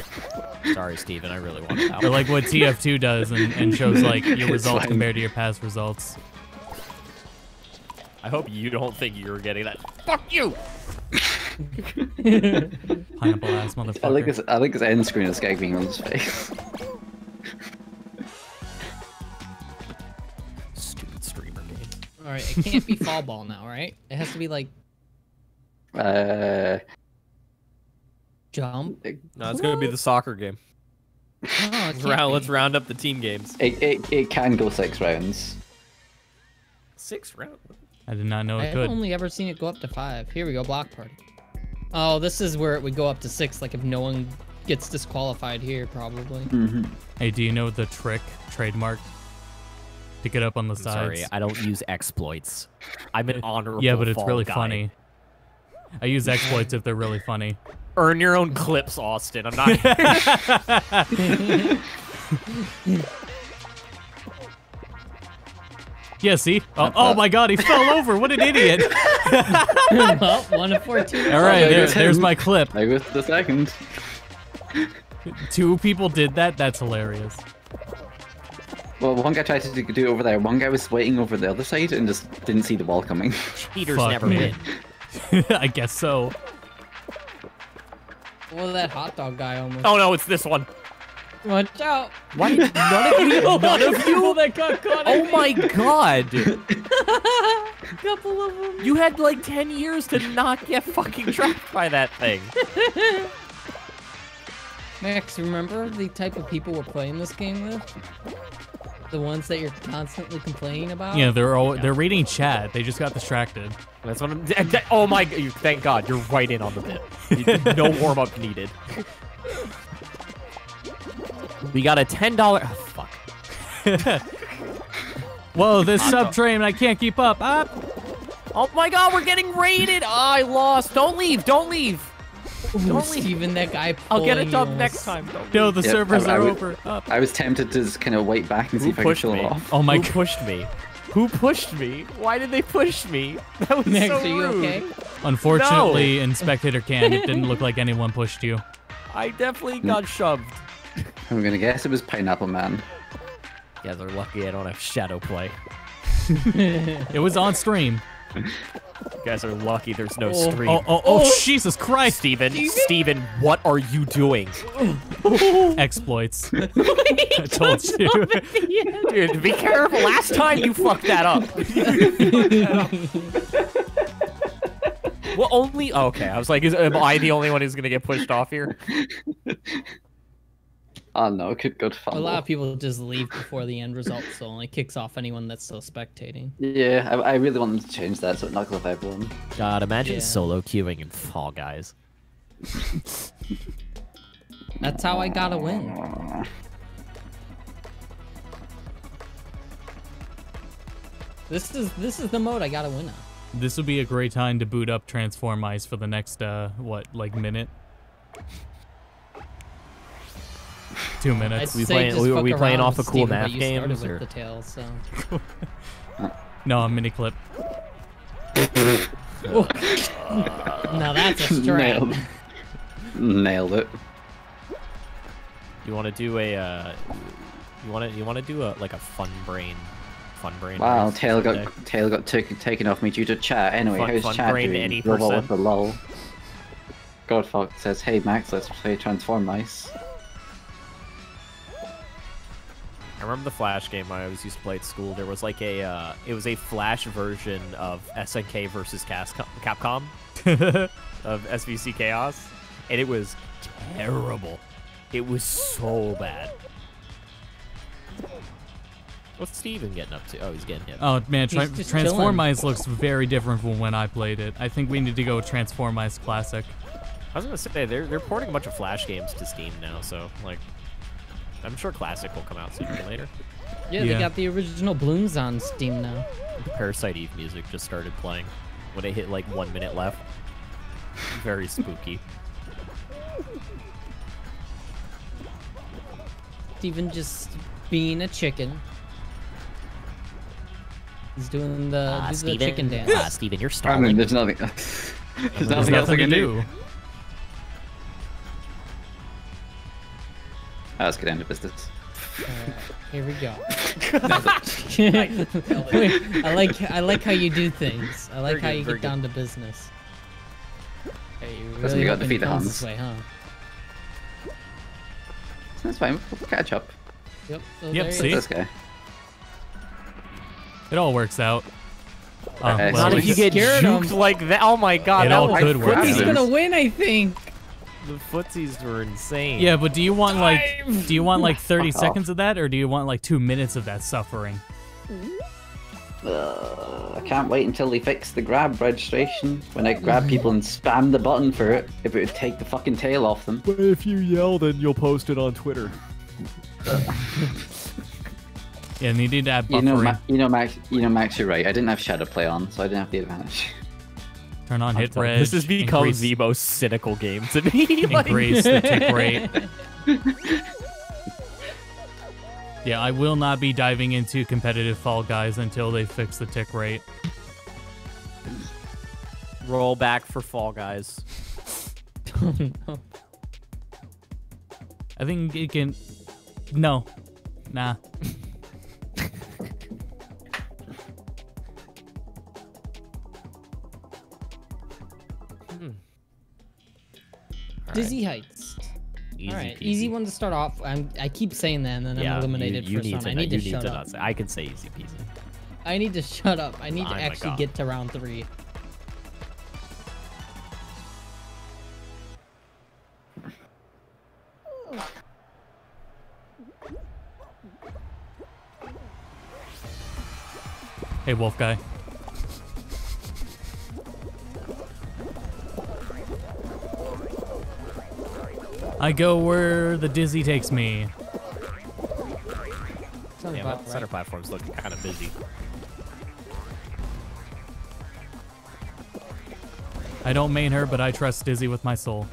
Sorry, Steven. I really wanted that or like what TF2 does and, and shows like your results compared to your past results. I hope you don't think you're getting that. Fuck you! Pineapple ass I like motherfucker. his, I like his end screen is getting on his face. All right, it can't be fall ball now, right? It has to be like Uh, jump. No, it's gonna be the soccer game. No, Let's round, let's round up the team games. it, it, it can go six rounds. Six rounds. I did not know it could I've only ever seen it go up to five. Here we go, block party. Oh, this is where it would go up to six, like if no one gets disqualified here, probably. Hey, do you know the trick trademark to get up on the I'm sides? sorry, I don't use exploits. I'm an honorable. yeah, but it's fall really guy. funny. I use exploits if they're really funny. Earn your own clips, Austin. I'm not. Yeah, see? Oh, oh my god, he fell over. What an idiot. well, one of fourteen. All right, there there, there's my clip. I goes the second. Two people did that. That's hilarious. Well, one guy tried to do it over there. One guy was waiting over the other side and just didn't see the wall coming. Cheaters Fuck never me. win. I guess so. Well, that hot dog guy almost. Oh no, it's this one. Watch out! Why? None of you. None of you. that got caught. Oh my god. couple of them. You had like 10 years to not get fucking trapped by that thing. Maxx, remember the type of people we're playing this game with? The ones that you're constantly complaining about? Yeah, they're all, they're reading chat. They just got distracted. That's what I'm. Oh my! you- Thank God, you're right in on the bit. No warm up needed. We got a ten dollar. Oh, fuck. Whoa, this sub train, I can't keep up. Ah, Oh my God, we're getting raided. Oh, I lost. Don't leave. Don't leave. Ooh, Don't leave. Steven, that guy. I'll get it pulling done next time. Don't no, the Yeah, servers I- I are would- over. Up. I was tempted to just kind of wait back and see if I could pushed kill me? it off. Oh my Who god. pushed me? Who pushed me? Why did they push me? That was Maxx, so are you rude. okay? Unfortunately, in spectator cam, it didn't look like anyone pushed you. I definitely got shoved. I'm gonna guess it was Pineapple Man. Yeah, they're lucky I don't have ShadowPlay. It was on stream. You guys are lucky there's no Oh. stream. Oh, oh, oh, Jesus Christ! Steven, Steven, what are you doing? Exploits. I told you. Dude, be careful. Last time you fucked that up. well, only. oh, okay, I was like, is, am I the only one who's gonna get pushed off here? Oh no, good good A fumble. A lot of people just leave before the end result, so it only kicks off anyone that's still spectating. Yeah, I, I really want them to change that so it knuckles everyone. God, imagine Yeah. solo queuing in Fall Guys. That's how I gotta win. This is this is the mode I gotta win on. This would be a great time to boot up Transformice for the next, uh, what, like minute? Two I'd minutes. We say playing- we- fuck we playing off a of cool Steven, but math you started games, with or- the tail, so. No, Miniclip. now that's a strat. Nailed. Nailed it. You want to do a? Uh, you want to? You want to do a like a fun brain, Funbrain? Wow, race tail today? got tail got took taken off me due to chat. Anyway, Fun- how's fun chat brain doing? any Lol percent? with the lol. Godfuck says, "Hey Maxx, let's play Transformice." I remember the Flash game I always used to play at school. There was like a, uh, it was a Flash version of SNK versus Capcom of SVC Chaos, and it was terrible. It was so bad. What's Steven getting up to? Oh, he's getting hit. Oh man, tra- He's Transform chilling. Looks very different from when I played it. I think we need to go Transformice Classic. I was gonna say they're they're porting a bunch of Flash games to Steam now, so like, I'm sure Classic will come out sooner or later. Yeah, Yeah. they got the original Bloons on Steam now. The Parasite Eve music just started playing when it hit like one minute left. Very spooky. Steven just being a chicken. He's doing the, Uh, do the Steven, chicken dance. uh, Steven, you're starving. I mean, there's nothing. there's There's nothing else I can do. do. Oh, let's get into business. Alright, here we go. Wait, I like I like how you do things. I like Very how you very get down to business. Hey, you Listen, really we got hoping defeat the Huns. this way, huh? That's fine. We'll catch up. Yep. oh, Yep, see? This guy. It all works out. Uh, Okay, well, Not if you get scared juked him. like that. Oh my god, It that all was could work He's gonna win, I think. The footsies were insane. yeah, but do you want like do you want like 30 Fuck seconds of that or do you want like 2 minutes of that suffering? Uh, I can't wait until they fix the grab registration. When I grab people and spam the button for it, if it would take the fucking tail off them. But if you yell, then you'll post it on Twitter. Yeah, and you need to add You know, buffering. Ma- you know, Maxx. You know, Maxx. You're right. I didn't have ShadowPlay on, so I didn't have the advantage. Turn on hit This reg. has become increase, the most cynical game to me. like- increase the tick rate. Yeah, I will not be diving into competitive Fall Guys until they fix the tick rate. Roll back for Fall Guys. Oh, no. I think it can. No, nah. Dizzy Heights. Easy All right, peasy. easy one to start off. I'm, I keep saying that, and then Yeah, I'm eliminated you, you first need round. to, I not- need you to need shut to up. not say. I can say easy peasy. I need to shut up. I need Oh to actually God. get to round three. Hey, Wolf Guy. I go where the dizzy takes me. Sounds Yeah, about but right. center platform's looking kind of busy. I don't main her, but I trust Dizzy with my soul.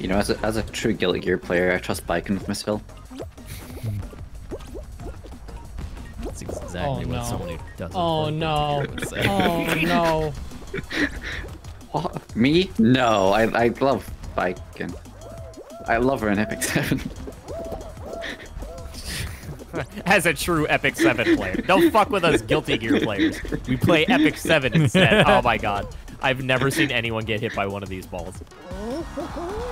You know, as a, as a true Guilty Gear player, I trust Baiken with my skill. Hmm. That's exactly Oh, what no. someone who doesn't Oh play no! Guilty Gear would say. Oh no! What? Me? No, I I love Baiken. I love her in Epic Seven. As a true Epic 7 player. Don't fuck with us Guilty Gear players. We play Epic 7 instead. Oh my god. I've never seen anyone get hit by one of these balls.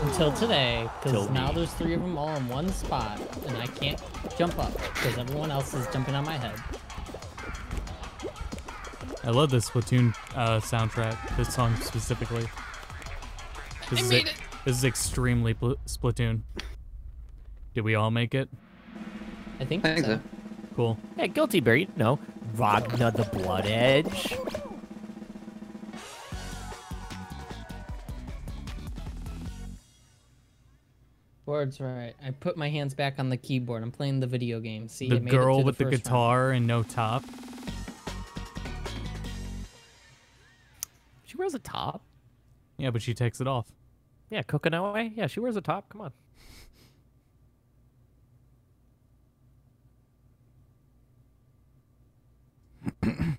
Until today, because now me. there's three of them all in one spot, and I can't jump up because everyone else is jumping on my head. I love this Splatoon uh, soundtrack. This song specifically. This is made it. This is extremely pl- Splatoon. Did we all make it? I think, I think so. so. Cool. Yeah, Guilty Bear, you know. Ragna the Bloodedge. Word's right. I put my hands back on the keyboard. I'm playing the video game. See, the I made girl through with the, first round. guitar and no top. She wears a top. Yeah, but she takes it off. Yeah, cooking away. Yeah, she wears a top. Come on.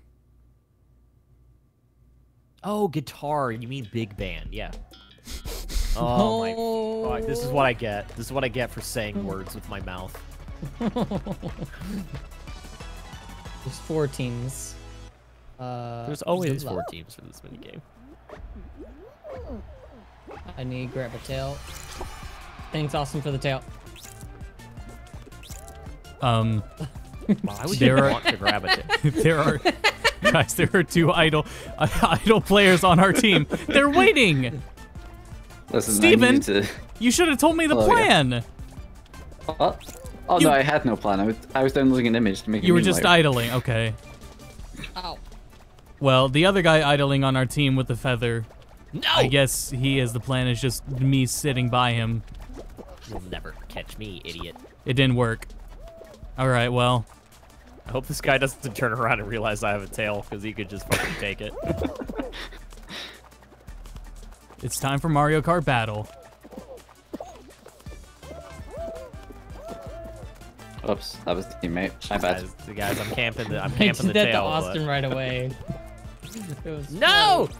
oh, guitar. You mean big band? Yeah. Oh my fuck. This is what I get. This is what I get for saying words with my mouth. There's four teams. Uh, There's always Zula. four teams for this mini game. I need to grab a tail. Thanks, Austin, for the tail. Um, Why would There you are- want to grab it? there are guys. There are two idle uh, idle players on our team. They're waiting. Listen, Steven? To. You should have told me the Oh, yeah. plan. Oh, oh, You- no, I had no plan. I was I was downloading an image to make. a You were just later. idling. Okay. Ow. Well, the other guy idling on our team with the feather. No! I guess he is the plan. Is just me sitting by him. You'll never catch me, idiot. It didn't work. All right. Well, I hope this guy doesn't turn around and realize I have a tail, because he could just fucking take it. It's time for Mario Kart Battle. Oops, that was the teammate. My bad. Guys, guys, I'm camping the I'm I camping the did that to tail. but- Austin right away. No! funny.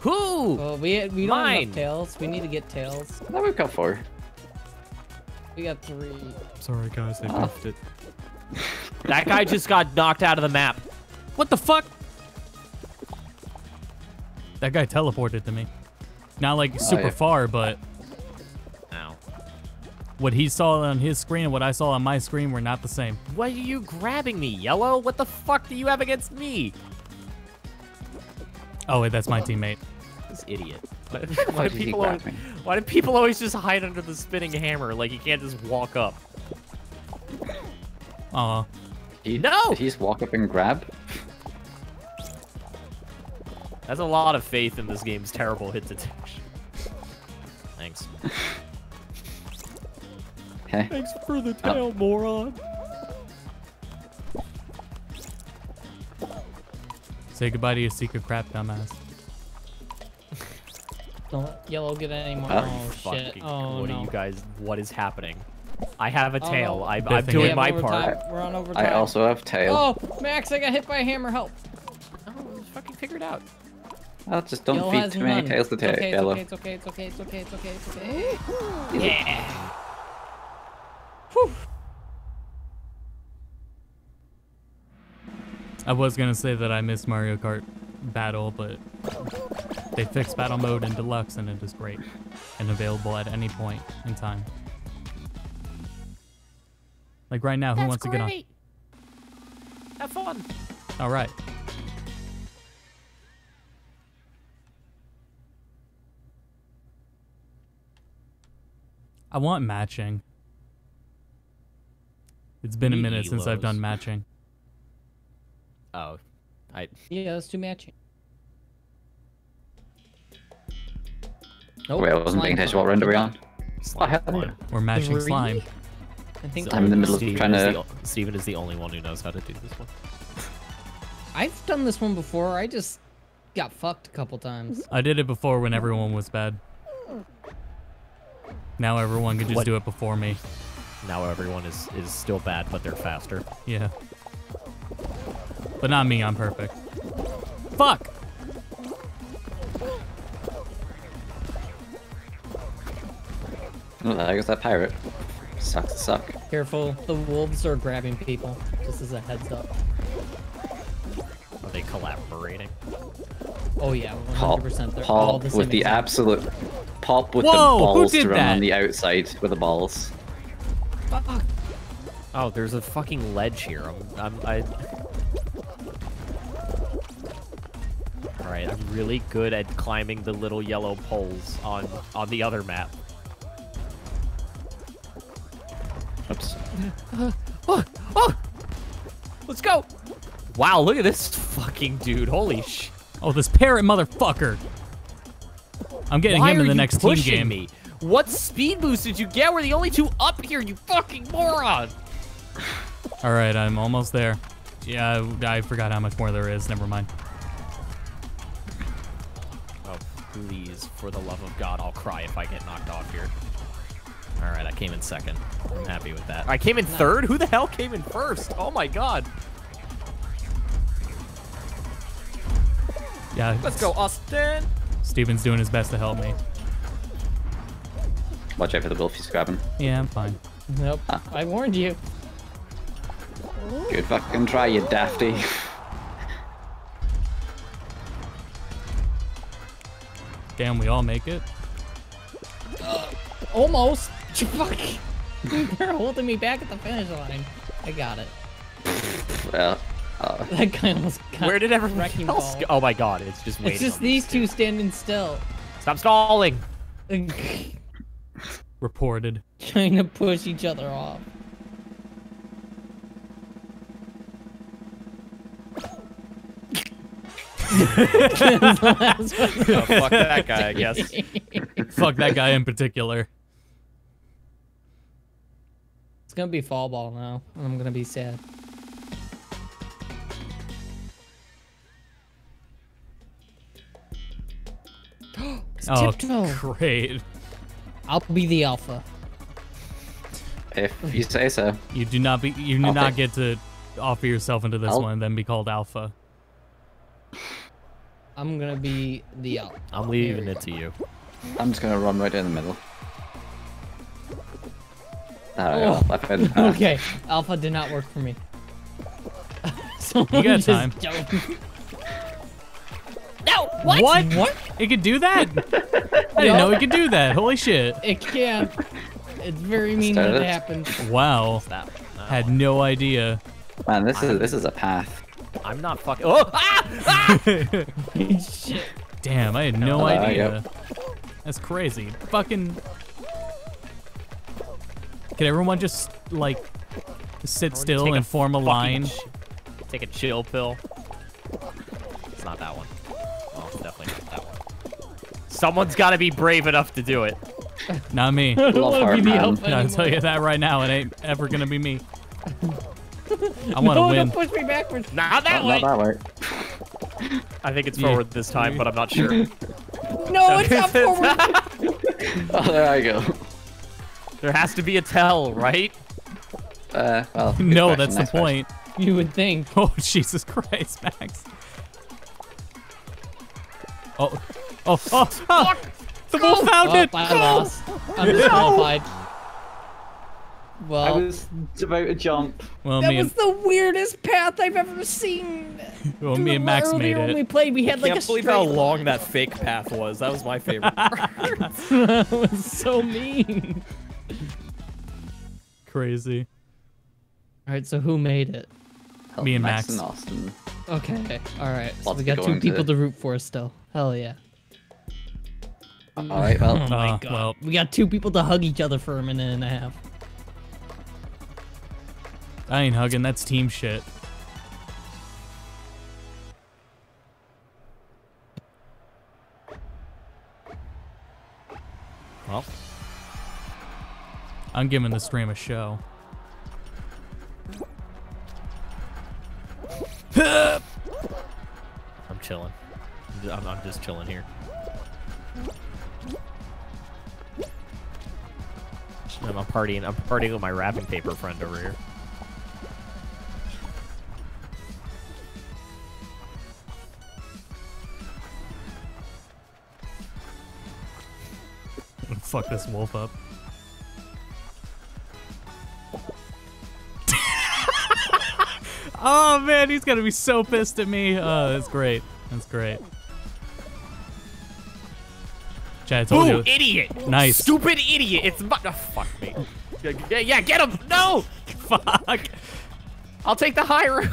Who? Well, we we don't have Mine. enough tails. We need to get tails. That we've got four. We got three. Sorry, guys, they Ah. it. That guy just got knocked out of the map. What the fuck? That guy teleported to me. Not like oh, super yeah. far, but Ow. what he saw on his screen and what I saw on my screen were not the same. Why are you grabbing me, Yellow? What the fuck do you have against me? Oh, wait, that's my teammate. This idiot. Why, Why why, did do people always, why do people always just hide under the spinning hammer? Like you can't just walk up. Aw. He, No! Did he just walk up and grab? That's a lot of faith in this game's terrible hit detection. Thanks. Okay. Thanks for the Oh. tail, moron. Say goodbye to your secret crap, dumbass. Don't let yellow get any more. Oh, Oh, shit. Oh what no. are you guys? What is happening? I have a Oh, tail. no. I, Good I'm doing my part. overtime. We're on overtime. I also have tail. Oh, Maxx! I got hit by a hammer. Help! Oh, fucking figure it out. Oh, just don't Yellow feed has too many tails to It's tail. okay, it's okay, it's okay, it's okay, it's okay, it's okay, it's okay. Yeah. I was gonna say that I missed Mario Kart Battle, but they fixed Battle Mode in Deluxe and it is great and available at any point in time. Like right now, who That's wants to get on? great. Have fun. All I want matching. It's been a Need minute since I've done matching. Oh, I. Yeah, that's too matching. Nope. Wait, I wasn't paying slime attention. What climb. round are we on? Slime hell We're matching Three? slime. I think I'm in the middle of Steven trying to- the o- Steven is the only one who knows how to do this one. I've done this one before. I just got fucked a couple times. I did it before when everyone was bad. Now everyone can just What? do it before me. Now everyone is is still bad, but they're faster. Yeah. But not me, I'm perfect. Fuck! Oh, there goes that pirate. Sucks to suck. Careful, the wolves are grabbing people. Just as a heads up. Are they collaborating? Oh yeah, Pop, 100%. They're all the same with the exact- absolute pop with Whoa, the balls to run that? on the outside with the balls. Fuck. Oh, there's a fucking ledge here. I'm, I'm I. All right, I'm really good at climbing the little yellow poles on on the other map. Oops. Oh, oh, let's go! Wow, look at this fucking dude. Holy sh! Oh, this parrot motherfucker! I'm getting Why him in the next team pushing game. me? What speed boost did you get? We're the only two up here, you fucking moron! All right, I'm almost there. Yeah, I, I forgot how much more there is. Never mind. Oh, please, for the love of God, I'll cry if I get knocked off here. All right, I came in second. I'm happy with that. I came in third? Who the hell came in first? Oh my God. Yeah, Let's go, Austin. Steven's doing his best to help me. Watch out for the wolf he's grabbing. Yeah, I'm fine. Nope. Ah. I warned you. Good fucking try, you dafty. Damn, we all make it. Almost. Fuck. They're holding me back at the finish line. I got it. well, uh, That guy almost got Where did everyone else go? Oh my God, it's just waiting. It's just on these two standing still. Stop stalling. Reported. Trying to push each other off. Oh, fuck that guy, I guess. Fuck that guy in particular. It's gonna be fall ball now. and I'm gonna be sad. Oh, tiptoe. great. I'll be the alpha. If you say so. You do not be. You do I'll not take- get to offer yourself into this I'll- one, then be called alpha. I'm gonna be the alpha. I'm leaving it to you. I'm just gonna run right in the middle. Oh. go. I found the path. Okay, alpha did not work for me. Someone You got just time. Jumped. no, what? What? What? It could do that. I didn't know it could do that. Holy shit! It can. It's very mean Start when it. it happens. Wow. That. no. Had no idea. Man, this is this is a path. I'm not fucking. Oh! Ah! Ah! Shit. Damn, I had no Uh, idea. That's crazy. Fucking. Can everyone just like sit still and form a line? take a chill pill. It's not that one. Someone's got to be brave enough to do it. Not me. I don't want to be the man. alpha I'll tell you that right now. It ain't ever gonna be me. I want to no, win. don't push me backwards. Not that Not, way. not that way. I think it's Yeah. forward this time, but I'm not sure. No, it's not forward. Oh, there I go. there has to be a tell, right? Uh, well. No, question, that's the next question. point. you would think. Oh Jesus Christ, Maxx. Oh, oh, oh, oh. The wolf found Oh, it. I lost. I'm disqualified. I Well, was about to jump. Well, that me was and the weirdest path I've ever seen. well, me and Maxx made Earlier When we it. played, we had like a Can't believe how line. long that fake path was. That was my favorite. that was so mean. Crazy. All right, so who made it? Me and Maxx Maxx. and Austin. Okay, all right. So Lots we got two into. people to root for still. Hell yeah. All right. Well, Oh my Uh, god. well. We got two people to hug each other for a minute and a half. I ain't hugging. That's team shit. well, I'm giving the stream a show. I'm chilling. I'm, I'm- I'm just chilling here. I'm, partying. I'm partying with my wrapping paper friend over here. Fuck this wolf up. oh man, he's gonna be so pissed at me. Oh, that's great. That's great. Chad, I Ooh, you. idiot! Nice. Stupid idiot! It's mu- oh, fuck me. Yeah, yeah, get him! No! Fuck. I'll take the high road.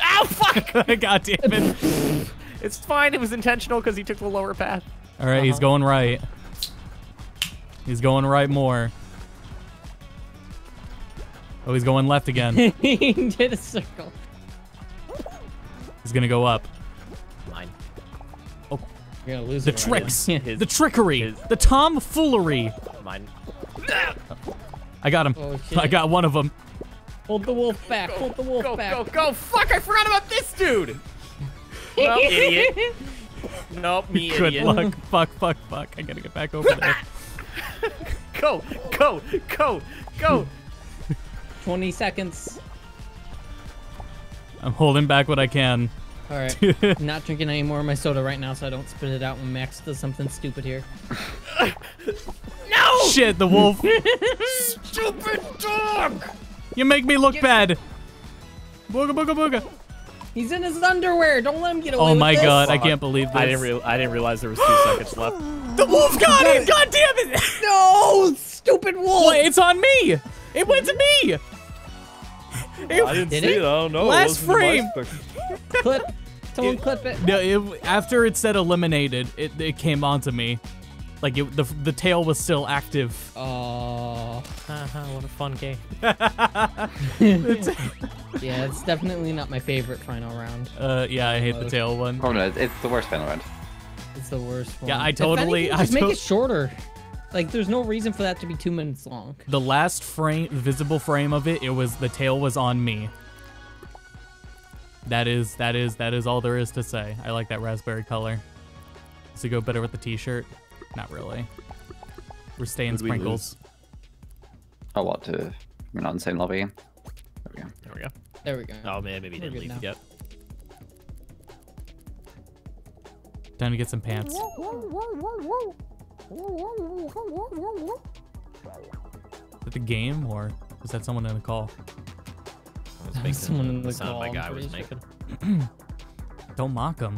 Ow, fuck! God damn it. It's fine. It was intentional because he took the lower path. All right, he's Uh-huh. going right. He's going right more. Oh, he's going left again. he did a circle. he's gonna go up. Mine. You're gonna lose The it tricks, now. His- the trickery, his- the tomfoolery. Mine. I got him. Shit. I got one of them. Hold the wolf back. Hold the wolf Go, back. go, go! Fuck! I forgot about this dude. Nope, idiot. Nope, me Good idiot. luck. fuck, fuck, fuck. I gotta get back over there. Go, go, go, go. 20 seconds. I'm holding back what I can. All right. not drinking any more of my soda right now, so I don't spit it out when Maxx does something stupid here. no! Shit, the wolf. Stupid dog! You make me look bad. Booga booga booga. He's in his underwear. Don't let him get away Oh with my this. god, I can't believe this. I didn't real I didn't realize there was two seconds left. The wolf got him! God damn it! No, stupid wolf. Wait, it's on me! It went to me! It- I didn't Did see it? don't know. Last frame. clip. Someone clip it. No, it, after it said eliminated, it, it came onto me. Like it, the the tail was still active. Oh. what a fun game. Yeah, it's definitely not my favorite final round. Uh, yeah, I hate the tail one. Oh no, it's- it's the worst final round. It's the worst one. Yeah, I totally- anything, I just make it shorter. Like, there's no reason for that to be two minutes long. The last frame, visible frame of it, it was the tail was on me. That is that is that is all there is to say. I like that raspberry color. Does it go better with the t-shirt? Not really. We're staying Who'd we sprinkles. Oh, what? To we're not in the same lobby. There we go. There we go. There we go. Oh man, maybe he didn't leave now. yet. Time to get some pants. Is it the game or was that someone in the call? I was making someone in the sound call, my guy was pretty sure. making. Don't mock him.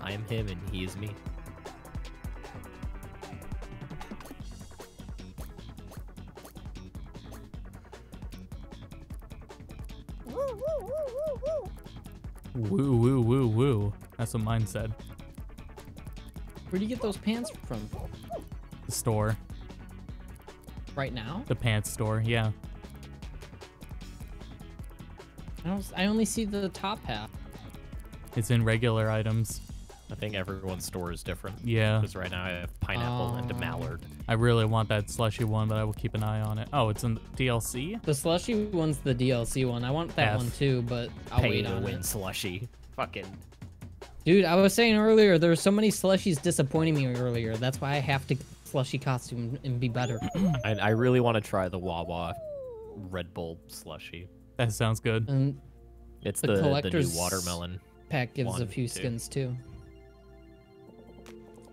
I am him and he is me. Woo woo woo woo. That's what mine said. Where do you get those pants from? The store. Right now? The pants store, yeah. I don't. I only see the top half. It's in regular items. I think everyone's store is different. Yeah. Because right now I have pineapple and a Oh. mallard. I really want that slushy one, but I will keep an eye on it. Oh, it's in DLC? The slushy one's the DLC one. I want that F. one too, but I'll Pay wait to on win it. slushy. Fucking. Dude, I was saying earlier, there were so many slushies disappointing me earlier. That's why I have to get slushy costume and be better. I, I really want to try the Wawa Red Bull slushy. That sounds good. and It's The the, the, new collector's- watermelon. pack gives One, a few two. skins too.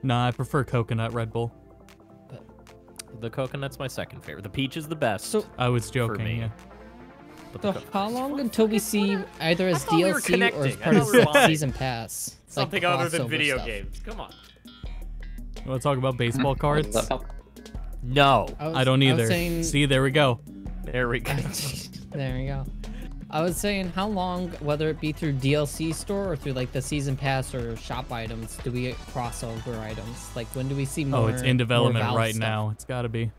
Nah, I prefer coconut Red Bull. The coconut's my second favorite. The peach is the best. So, I was joking, me. yeah. so how long until we see either as thought we DLC or as part of we the season pass? like something other than video stuff. games? Come on. You want to talk about baseball cards? That help? No. was- I don't was either. saying- See, there we go. There we go. there you go. I was saying, how long, whether it be through DLC store or through like the season pass or shop items, do we get crossover items? Like, when do we see more? Oh, it's in development right stuff now. It's got to be.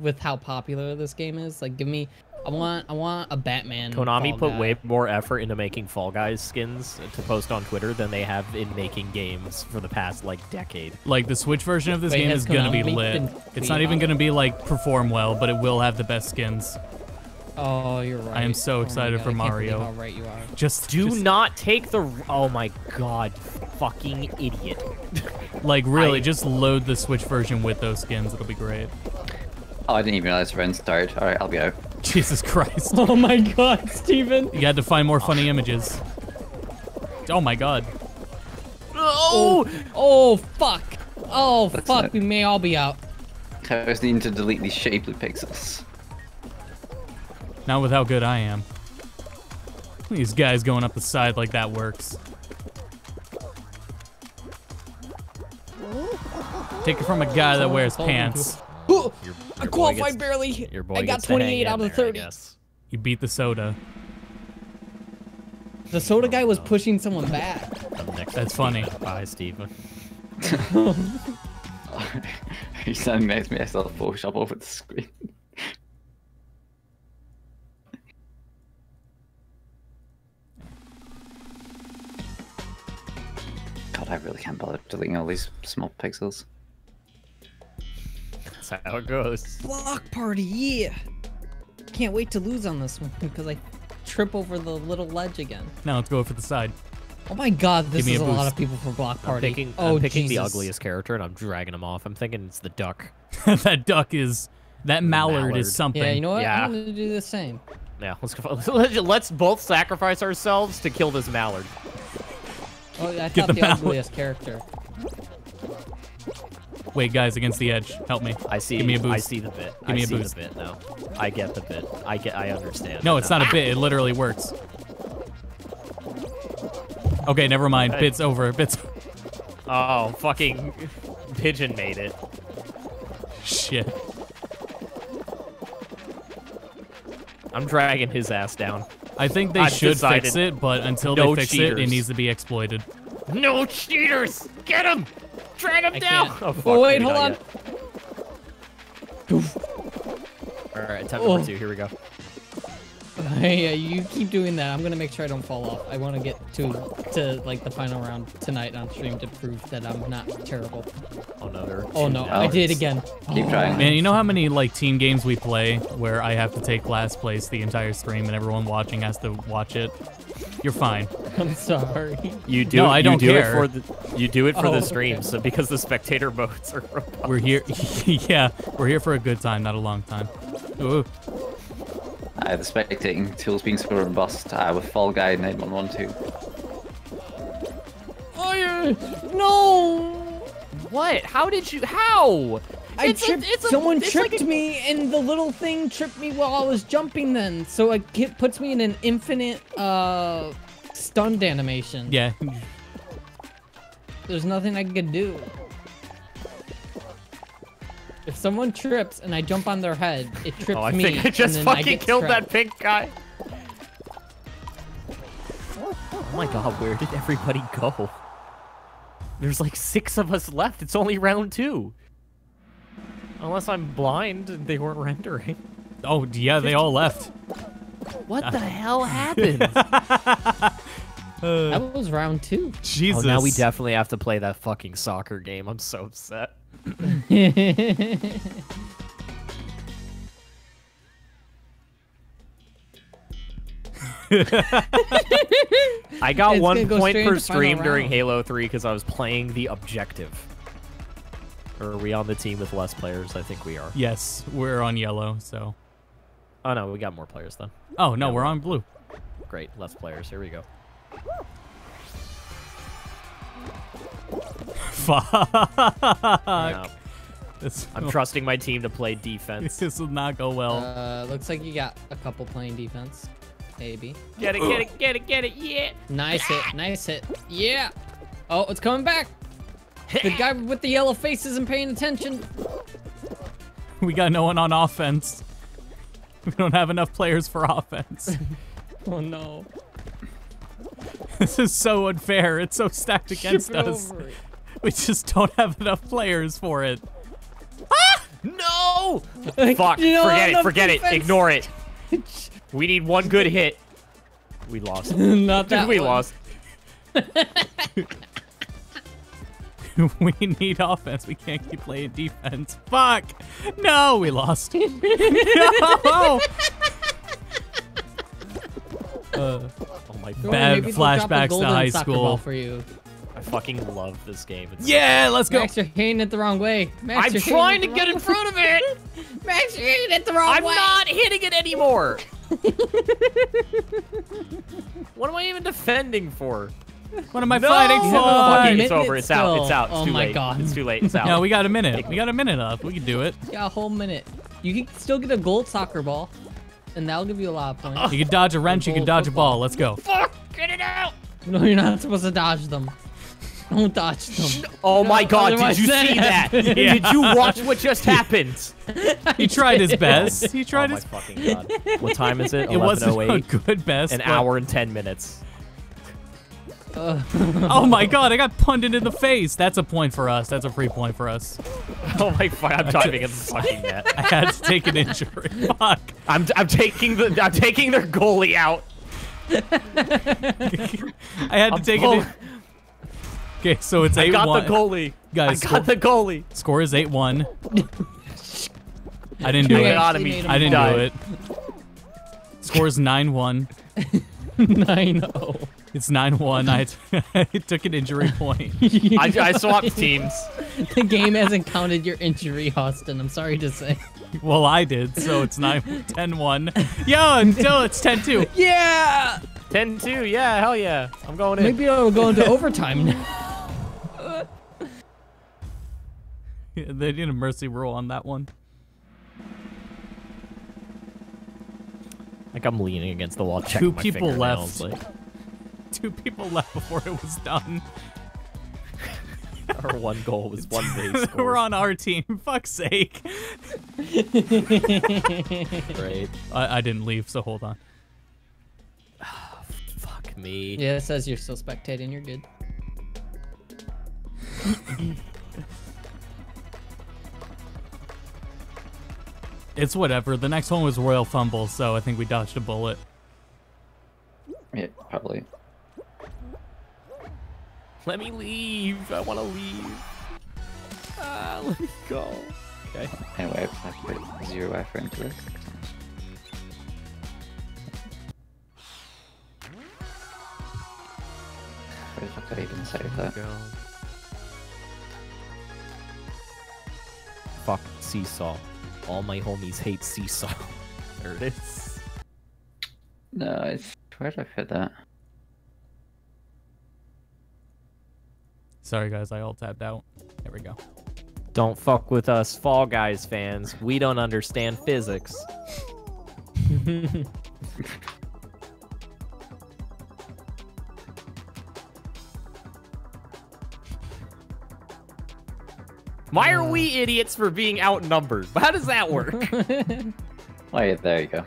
With how popular this game is, like, give me. I want, I want a Batman. Konami Fall put Guy. way more effort into making Fall Guys skins to post on Twitter than they have in making games for the past like decade. Like the Switch version of this Wait, game has is gonna be lit. It's not even gonna be like perform well, but it will have the best skins. Oh, you're right. I am so Oh excited God, for I can't believe Mario. How right you are. Just Do just, not take the. Oh my god, fucking idiot. like really I- just load the Switch version with those skins. It'll be great. Oh, I didn't even realize Ren started. All right, I'll go. Jesus Christ. Oh my God, Steven. You had to find more funny images. Oh my god. Oh! Oh fuck. Oh That's fuck. it. We may all be out. I was needing to delete these shapely pixels. Not with how good I am. These guys going up the side like that works. Take it from a guy that wears pants. Oh, Your, I qualified gets- barely. Your boy I got gets to hang 28 out of there, I 30. guess. You beat the soda. The soda guy was oh. pushing someone back. I'm next That's to funny. Steven. Bye, Steven. you sound makes me myself Photoshop over the screen. I really can't bother deleting all these small pixels. That's how it goes. Block party, yeah. Can't wait to lose on this one because I trip over the little ledge again. Now let's go for the side. Oh my god, this is a a, lot of people for block I'm party. picking, oh, I'm picking the ugliest character and I'm dragging him off. I'm thinking it's the duck. that duck is that mallard, mallard. is something. Yeah, you know what? Yeah. I'm gonna do the same. Yeah, let's go. Let's, let's both sacrifice ourselves to kill this mallard. Oh, I Get thought the the, ugliest character. Wait, guys, against the edge. Help me. I see. Give me a boost. I see the bit. Give I me a see boost. the bit now. I get the bit. I get. I understand. No, it's now. not a bit. It literally works. Okay, never mind. Bit's over. Bit's Oh, fucking pigeon made it. shit. I'm dragging his ass down. I think they I've should fix it, but until no they fix it, it needs to be exploited. No cheaters! Get him! Drag him I down! can't. Oh, fuck, Oh, wait, hold on. yet. All right, attempt Oh. number two. Here we go. yeah, you keep doing that. I'm gonna make sure I don't fall off. I want to get to to like the final round tonight on stream to prove that I'm not terrible. Oh no, there. are Oh two no, now. I did again. Keep Oh, trying. Man, you know how many like team games we play where I have to take last place the entire stream and everyone watching has to watch it? You're fine. I'm sorry. You do. No, I don't do care. It for the, you do it for Oh, the stream, okay. so because the spectator modes are. robust. We're here. yeah, we're here for a good time, not a long time. Ooh. Uh, the spectating tool's being so robust uh, with Fall Guy 9112. Oh yeah. No. What? How did you? How? I It's a- tripped. it's a- someone it's tripped like a- me, and the little thing tripped me while I was jumping. Then, so it get, puts me in an infinite uh stunned animation. Yeah. There's nothing I can do. If someone trips and I jump on their head, it trips me. Oh, I me. think I just and then I fucking get killed that pink guy. Oh my god, where did everybody go? There's like six of us left. It's only round two. Unless I'm blind and they weren't rendering. Oh, yeah, they all left. What the hell happened? Uh, That was round two. Jesus. Oh, now we definitely have to play that fucking soccer game. I'm so upset. I got It's one go point straight per stream during round. Halo 3 because I was playing the objective. Or are we on the team with less players? I think we are. Yes, we're on yellow, so. Oh no, we got more players then. Oh, no, Yeah, we're we're- on blue. Great, less players. Here we go. Fuck. Now, This, I'm trusting my team to play defense. this will not go well. Uh, looks like you got a couple playing defense. Maybe. Get it, get it, get it, get it, yeah! Nice hit. Nice hit. Yeah. Oh, it's coming back. The guy with the yellow face isn't paying attention. we got no one on offense. We don't have enough players for offense. Oh no. this is so unfair. It's so stacked against Ship us. We just don't have enough players for it. Ah! No! Like, Fuck, you forget it, enough forget it, ignore it. We need one good hit. We lost. Not that we one. lost. we need offense. We can't keep playing defense. Fuck. No, we lost. no. Uh, Oh my Or Bad maybe they'll drop a flashbacks to high school. ball for you. I fucking love this game. It's yeah, let's go. Max, you're hitting it the wrong way. Max, I'm trying to get in front of it. Max, you're hitting it the wrong way! I'm not hitting it anymore. what am I even defending for? What am I No! fighting You have a for? fucking it's over. It's out. It's still. out. It's Oh too my late. God. It's too late. It's out. No, we got a minute. We got a minute left. We can do it. You got a whole minute. You can still get a gold soccer ball, and that'll give you a lot of points. You can dodge a wrench. You can Goal dodge a ball. Let's go. Fuck! Get it out! No, you're not supposed to dodge them. Don't dodge them. Oh my god, did otherwise you see that? happens. Did you watch what just happened? He tried his best. He Oh tried my his. fucking god. What time is it? It wasn't oh a good best. An hour and 10 minutes. Oh my god! I got punted in the face. That's a point for us. That's a free point for us. Oh my fuck, I'm diving in the fucking net. I had to take an injury. Fuck. I'm, I'm taking the I'm taking their goalie out. I had to I'm take it. Okay, so it's I eight got one. the goalie. Guys, I got the goalie. Score is eight one. I didn't do Get it. it out of actually me. made him I didn't Die. do it. Score is nine one. Nine oh. It's nine one. I, I took an injury point. I, I swapped teams. the game hasn't counted your injury, Austin. I'm sorry to say. Well, I did, so it's nine ten one. Yo, until it's ten two. Yeah. 10-2, yeah, hell yeah. I'm going in. Maybe it'll go into overtime now. They did a mercy rule on that one. Like I'm leaning against the wall, Two people fingernails, left. Like, Two people left before it was done. our one goal was one base score. We're on our team. Fuck's sake. Great. I, I didn't leave, so hold on. Fuck me. yeah, it says you're still spectating. You're good. It's whatever. The next one was Royal Fumble, so I think we dodged a bullet. Yeah, probably. Let me leave. I want to leave. Ah, let me go. Okay. Anyway, I put zero effort into this. Where the fuck did I even save that? Go. Fuck seesaw. All my homies hate seesaw. there it is. No, it's where did I put that? Sorry guys, I all tapped out. There we go. Don't fuck with us Fall Guys fans. We don't understand physics. Why are uh. we idiots for being outnumbered? How does that work? Oh yeah, there you go.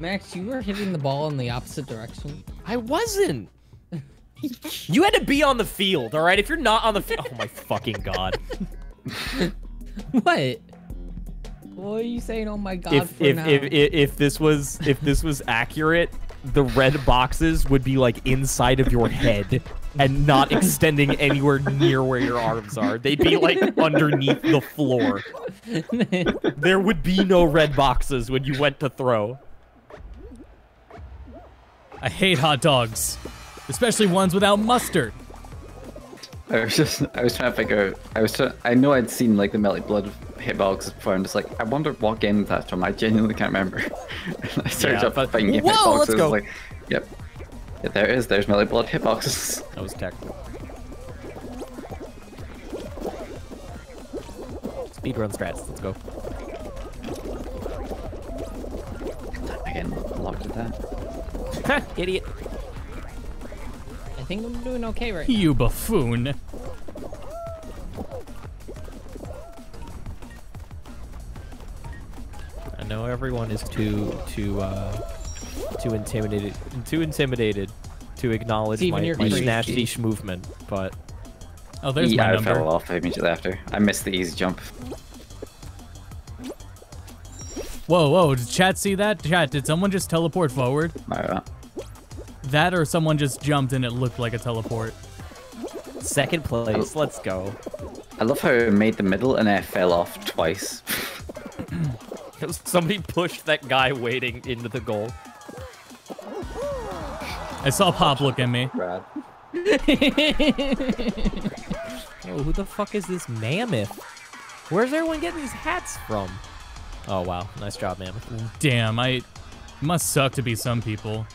Max, you were hitting the ball in the opposite direction. I wasn't. You had to be on the field, all right? If you're not on the field, oh my fucking god! What? What are you saying? Oh my god! if for if, now? if if if this was if this was accurate, the red boxes would be like inside of your head and not extending anywhere near where your arms are. They'd be like underneath the floor. There would be no red boxes when you went to throw. I hate hot dogs, especially ones without mustard. I was just, I was trying to figure. I was, trying, I know I'd seen like the Melty Blood hitboxes before. I'm just like, I wonder what game that's from. I genuinely can't remember. I searched Yeah, up but- game Whoa, hitboxes. let's go. Like, yep. Yeah, there it is. There's Melty Blood hitboxes. That was tech. Speedrun strats. Let's go. Again, locked at that. Idiot. I think I'm doing okay right now. You buffoon. I know everyone is too too uh too intimidated too intimidated to acknowledge Steven, my, you're my crazy. Movement, but Oh, there's yeah, my I number. fell off immediately after. I missed the easy jump. Whoa, whoa, did chat see that? Chat, did someone just teleport forward? My bad. That or someone just jumped and it looked like a teleport? second place. Let's go. I love how it made the middle and then it fell off twice. Somebody pushed that guy waiting into the goal. I saw Pop look at me. Rad. Yo, who the fuck is this mammoth? Where's everyone getting these hats from? Oh wow, nice job, mammoth. Damn, I it must suck to be some people.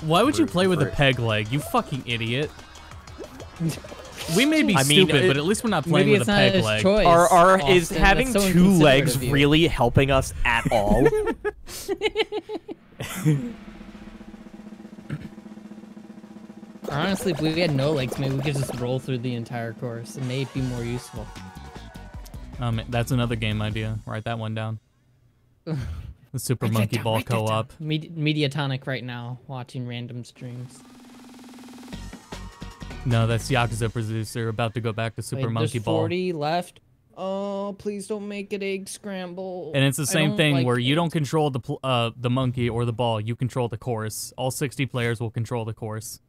Why would you play with a peg leg? You fucking idiot. We may be I mean, stupid, it- but at least we're not playing Maybe with it's a not peg his leg. choice. Are are is having so two legs really helping us at all? Honestly, if we had no legs, maybe we could just roll through the entire course. It may be more useful. Um, that's another game idea. Write that one down. The Super Monkey Ball co-op. Med- Mediatonic right now, watching random streams. No, that's Yakuza producer about to go back to Super Wait, Monkey there's Ball. 40 left. Oh, please don't make it egg scramble. And it's the same thing like where you don't control the uh the monkey or the ball. You control the course. All 60 players will control the course.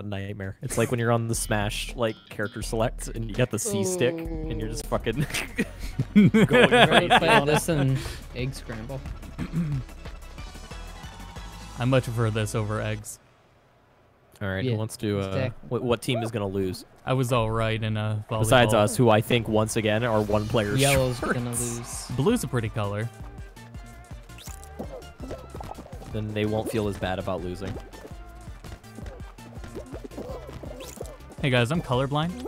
It's a nightmare. It's like when you're on the Smash like character select and you got the C stick and you're just fucking going I'd right play this than egg scramble. I much prefer this over eggs. All right, Yeah, who wants to? Uh, exactly. what, what team is gonna lose? I was all right in uh, volleyball. Besides us, who I think once again are one player Yellow's short. gonna lose. Blue's a pretty color. Then they won't feel as bad about losing. Hey guys, I'm colorblind.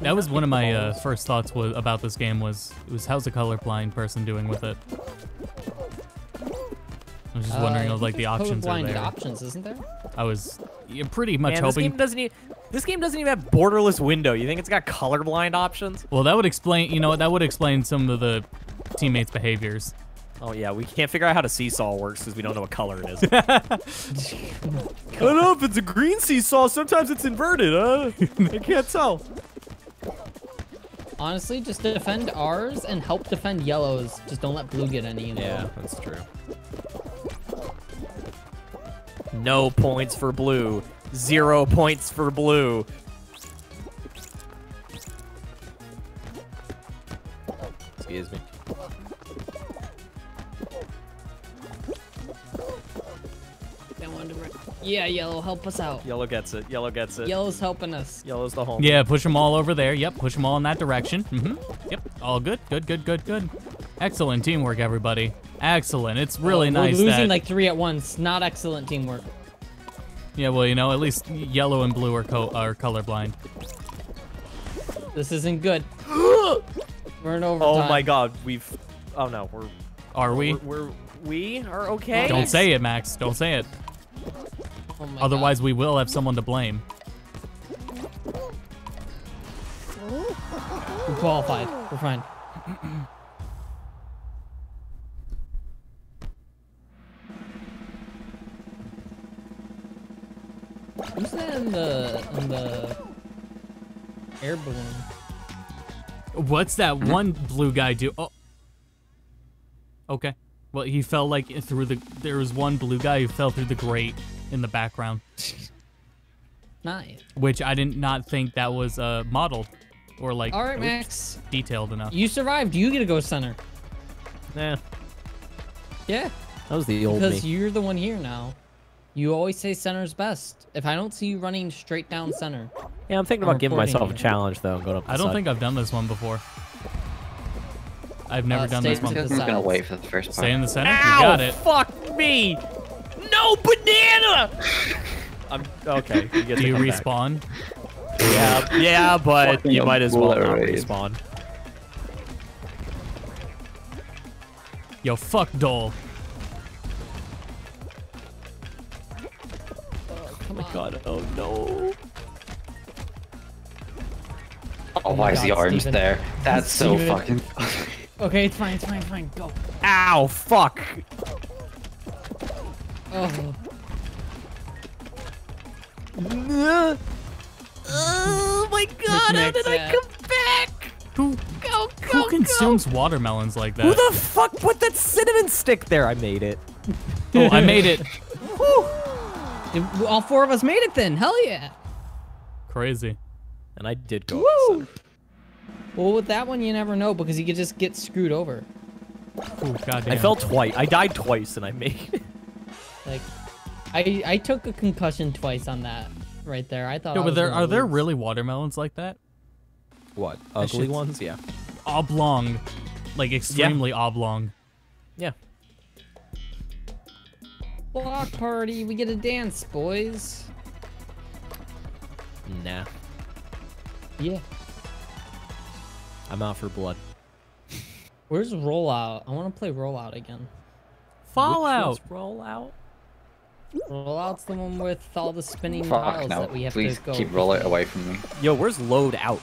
That was one of my uh, first thoughts was about this game was was how's a colorblind person doing with it? I was just wondering Uh, of like the options are colorblind there. options, isn't there? I was yeah, pretty much Man, this game doesn't even. This game doesn't even have borderless window. You think it's got colorblind options? Well, that would explain. You know, that would explain some of the teammates' behaviors. Oh yeah, we can't figure out how the seesaw works because we don't know what color it is. I don't know if it's a green seesaw. Sometimes it's inverted. Uh, I can't tell. Honestly, just defend ours and help defend yellows. Just don't let blue get any. Info. Yeah, that's true. No points for blue. Zero points for blue. Excuse me. Yeah, yellow, help us out. Yellow gets it. Yellow gets it. Yellow's helping us. Yellow's the home. Yeah, push them all over there. Yep, push them all in that direction. hmm Yep, all good, good, good, good, good. Excellent teamwork, everybody. Excellent. It's really Oh, nice We're losing that. like three at once. Not excellent teamwork. yeah, well, you know, at least yellow and blue are co- are colorblind. This isn't good. We're in overtime. Oh my god, we've. Oh no, we're. Are we? We're, we're we are okay. Don't say it, Max. Don't say it. Oh my Otherwise, we will have someone to blame. We're qualified. We're fine. Who's that in the in the air balloon? What's that one blue guy do? Oh. Okay. Well, he fell like through the. There was one blue guy who fell through the grate in the background, Nice. which I did not think that was uh, modeled or like All right, Max. detailed enough. You survived. You get to go center. Nah, Yeah, that was the old because me. you're the one here now. You always say center's best. If I don't see you running straight down center, Yeah, I'm thinking I'm about giving reporting myself a challenge though and going up. I don't side. think I've done this one before. I've never Uh, done this one. the I'm just gonna wait for the first part. Stay in the center. Ow! You got it. Fuck me! No banana. I'm okay. You Do you come back. respawn? Yeah, yeah, but Fucking you might as well not respawn. Yo, fuck Dole. Oh, oh my God, oh no. Oh, why is the orange Steven. there? That's so Steven. fucking. Okay, it's fine. It's fine. It's fine. Go. Ow! Fuck! Oh. Oh my God! How did I come back? Who Go who consumes watermelons like that? Who the fuck put that cinnamon stick there? I made it. oh, I made it. All four of us made it then. Hell yeah. Crazy. And I did go. Woo! Well, with that one, you never know because you could just get screwed over. Ooh, goddamn. I fell twice. I died twice, and I made it. Like, I I took a concussion twice on that right there. I thought. Yo, I but there gonna are there really watermelons like that? What? Ugly ones? Yeah. Oblong, like extremely oblong. Yeah. block party? We get a dance, boys. Nah. Yeah. I'm out for blood. Where's rollout? I want to play rollout again. Fallout. Roll out. Rollout's the one with all the spinning Fuck tiles no. that we have Please to go. keep rollout away from me. Yo, where's load out?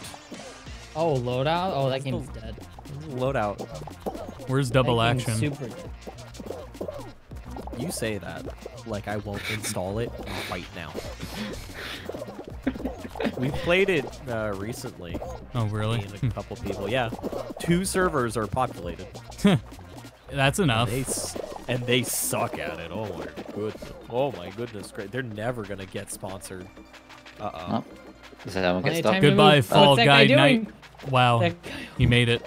Oh, loadout. Oh, that Where's the- game's dead. Load out. Where's double That action? Super dead. You say that like I won't install it right now. we played it uh, recently. Oh, really? A couple people. Yeah, two servers are populated. That's enough. They and they suck at it. Oh my goodness. Oh my goodness. Great. They're never gonna get sponsored. Uh oh. Oh. Does anyone Plenty get of stuck? Goodbye, move. Fall What's Guy guy Night. Wow, That guy- he made it.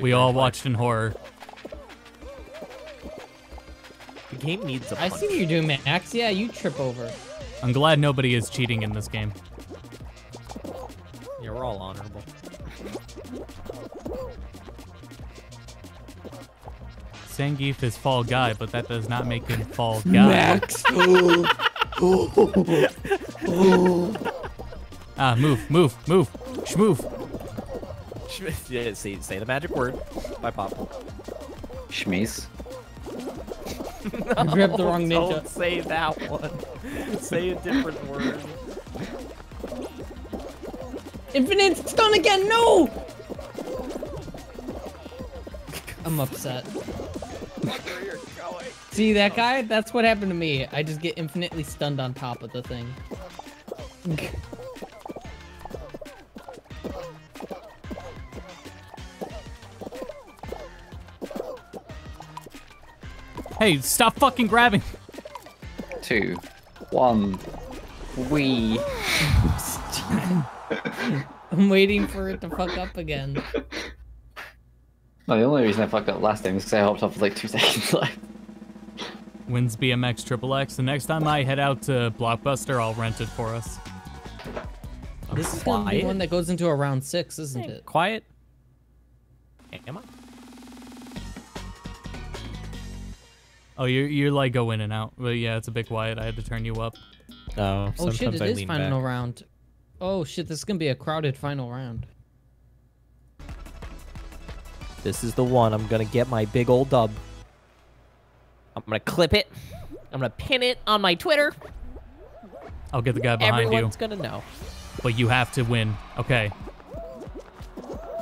We all watched in horror. The game needs a I punch. see what you're doing, Max. Yeah, you trip over. I'm glad nobody is cheating in this game. Yeah, we're all honorable. Zangief is Fall Guy, but that does not make him Fall Guy. Max. Ah, move, move, move, shmove. yeah, say, say the magic word. Bye, Pop. Shmeez. You grabbed the wrong ninja. Don't say that one. say a different word. Infinite stun again. No. I'm upset. See that guy? That's what happened to me. I just get infinitely stunned on top of the thing. hey, stop fucking grabbing. Two, one, we. I'm waiting for it to fuck up again. No, the only reason I fucked up last time is because I hopped off with like two seconds left. Wins BMX Triple X. The next time I head out to Blockbuster, I'll rent it for us. This is gonna be quiet. one that goes into a round six, isn't Hey, it? Quiet. Am I? Oh, you you like go in and out. But yeah, it's a bit quiet. I had to turn you up. No. Oh shit! It I is final back. round. Oh shit! This is gonna be a crowded final round. This is the one. I'm gonna get my big old dub. I'm gonna clip it. I'm gonna pin it on my Twitter. I'll get the guy behind Everyone's you. gonna know. But you have to win. Okay.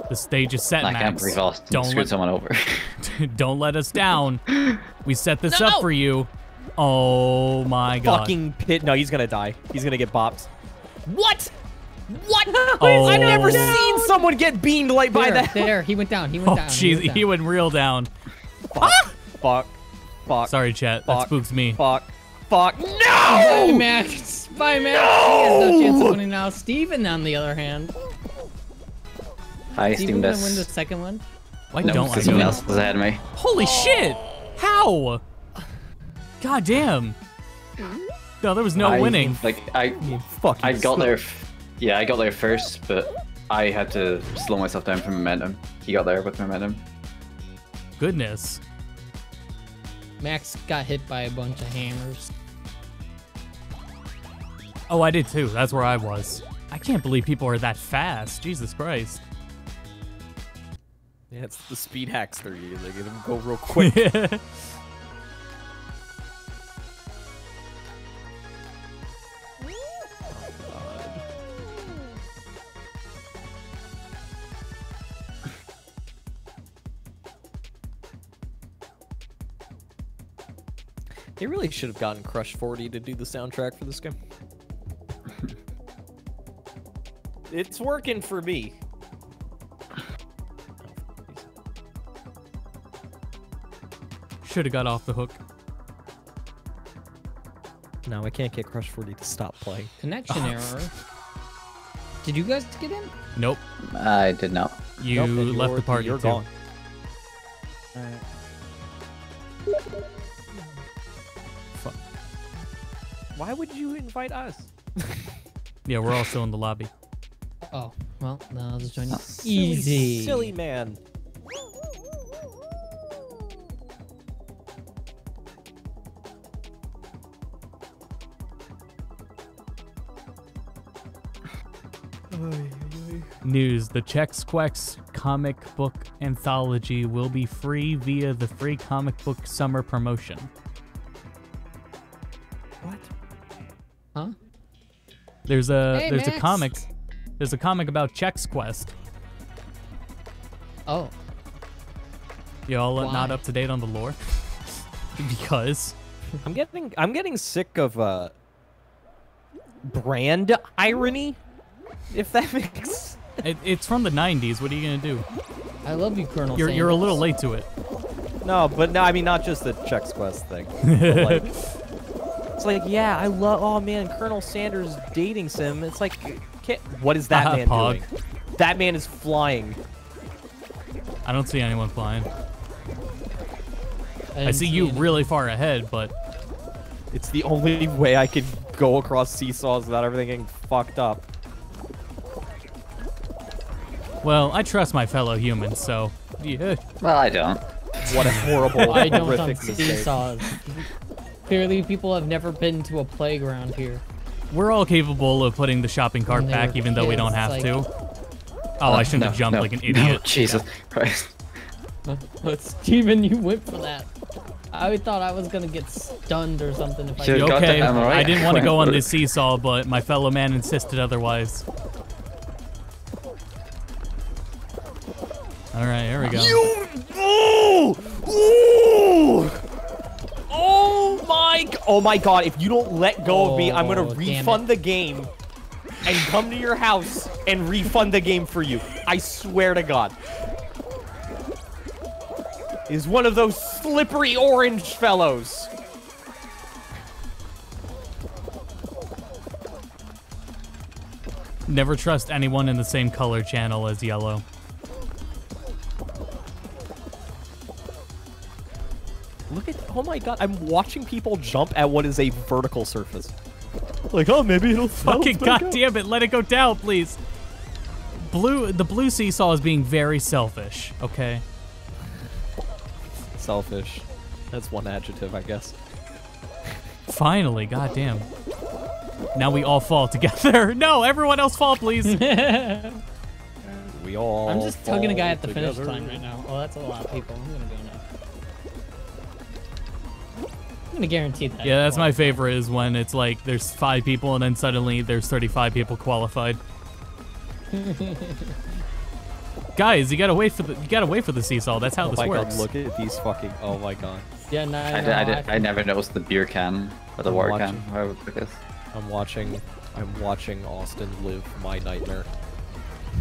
The stage is set, I can't Max. believe I Don't screwed let, someone over. don't let us down. We set this No! up for you. Oh my god. Fucking pit. No, he's gonna die. He's gonna get bopped. What? What? Oh. I've never seen someone get beamed like by There, that. there, he went down. He went Oh down. he jeez, went down. he went real down. Fuck. Fuck. Fuck. Sorry, chat. That spooks me. Fuck. Fuck. Bye, No! Max. Bye, Max. He has no chance of winning now. Steven, on the other hand. Hi, Steven Steam gonna win the second one. Why No, don't I because someone else was ahead of me. Holy shit! How? God damn. No, there was no I- winning. Like I, You fucking I got slow- there. F- Yeah, I got there first, but I had to slow myself down for momentum. He got there with momentum. Goodness. Max got hit by a bunch of hammers. Oh, I did too. That's where I was. I can't believe people are that fast. Jesus Christ. Yeah, it's the speed hacks through you. They get them go real quick. They really should have gotten Crush 40 to do the soundtrack for this game. it's working for me. Should have got off the hook. No, I can't get Crush 40 to stop playing. Connection error. Did you guys get in? Nope. I did not. You Nope, left the party You're too. gone. Why would you invite us? Yeah, we're all still in the lobby. Oh, well, no, I'll just join you. Silly, Easy. Silly man. News: The Chex Quest comic book anthology will be free via the free comic book summer promotion. There's a Hey, there's a comic. There's a comic about Chex Quest. Oh, Y'all not up to date on the lore? because I'm getting I'm getting sick of uh brand irony. If that makes it, it's from the 90s. What are you gonna do? I love you, Colonel. You're you're a little late to it. No, but no, I mean not just the Chex Quest thing. but, like, it's like, yeah, I love. Oh man, Colonel Sanders dating sim. It's like, can't, what is that Haha, man Pog. doing? That man is flying. I don't see anyone flying. I didn't see you any. really far ahead, but It's the only way I could go across seesaws without everything getting fucked up. well, I trust my fellow humans, so yeah. Well, I don't. What a horrible, I don't on horrific mistake. seesaws. Clearly, people have never been to a playground here. We're all capable of putting the shopping cart back, were even though we don't have like- to. Oh, I shouldn't no, have jumped no, like an no, idiot. Jesus Christ. But Steven, you went for that. I thought I was gonna get stunned or something if I did. Okay, I didn't want to go on this seesaw, but my fellow man insisted otherwise. All right, here we go. You. Ooh! Ooh! Oh my! Oh my God! If you don't let go of me, I'm gonna Oh, refund the game and come to your house and refund the game for you. I swear to God. is one of those slippery orange fellows. Never trust anyone in the same color channel as yellow. Look at, oh my god, I'm watching people jump at what is a vertical surface. Like, oh, maybe it'll Fucking goddamn it, let it go down, please. Blue, the blue seesaw is being very selfish. Okay. Selfish. That's one adjective, I guess. Finally, goddamn. Now we all fall together. No, everyone else fall, please. We all. I'm just tugging a guy at the fall finish line right now. Oh, that's a lot of people. Gonna go now. I'm gonna guarantee that. yeah, that's my favorite is when it's like there's five people and then suddenly there's 35 people qualified. Guys, you gotta wait for the you gotta wait for the seesaw. That's how Oh this my works. god, look at these fucking. Oh my god. Yeah, no, I, no, did, I, I did, I never noticed the beer can or the I'm water watching. can. However, it is. I'm watching. I'm watching Austin live my nightmare.